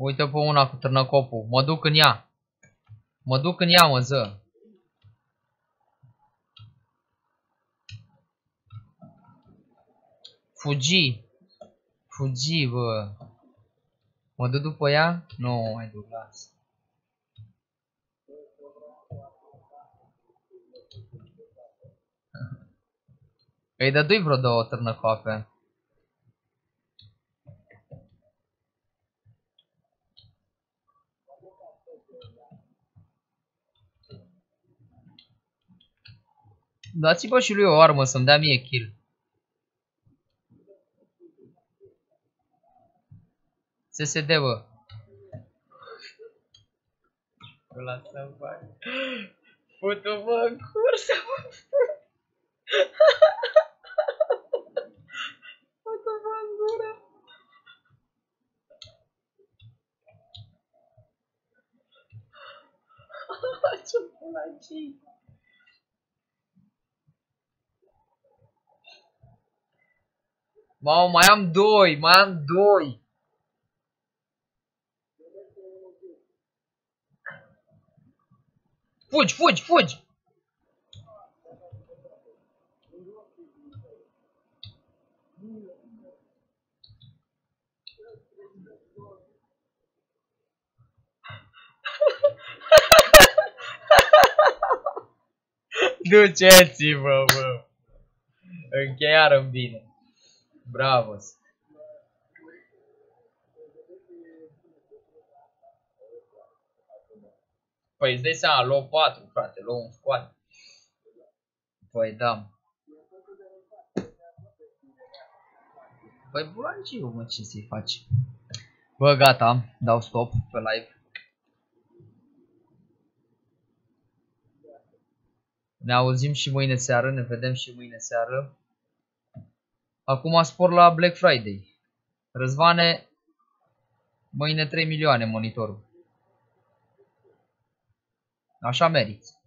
Uite pe una cu târnăcopul. Mă duc în ea. Mă duc în ea, mă, ză. Fugi. Fugi, bă. Mă duc după ea? Nu, mai duc, las. Îi dădui vreo două târnăcoape. Dați-mi bă și lui o armă să-mi dea mie kill. SSD, bă. Ăla să fac. Putu-mă în cur să mă Putu-mă în gură. Ce pula ce Mamă, mai am doi, mai am doi. Fugi, fugi, fugi! Duceți-vă, bă! Încheiară în bine. Bravo! Păi îți dai seama, luă 4, frate, luă un squad. Păi da. Păi bulangiu, mă, ce să-i faci? Bă, gata, dau stop pe live. Ne auzim și mâine seară, ne vedem și mâine seară. Acum spor la Black Friday. Răzvane, mâine 3 milioane monitorul. Așa meriți.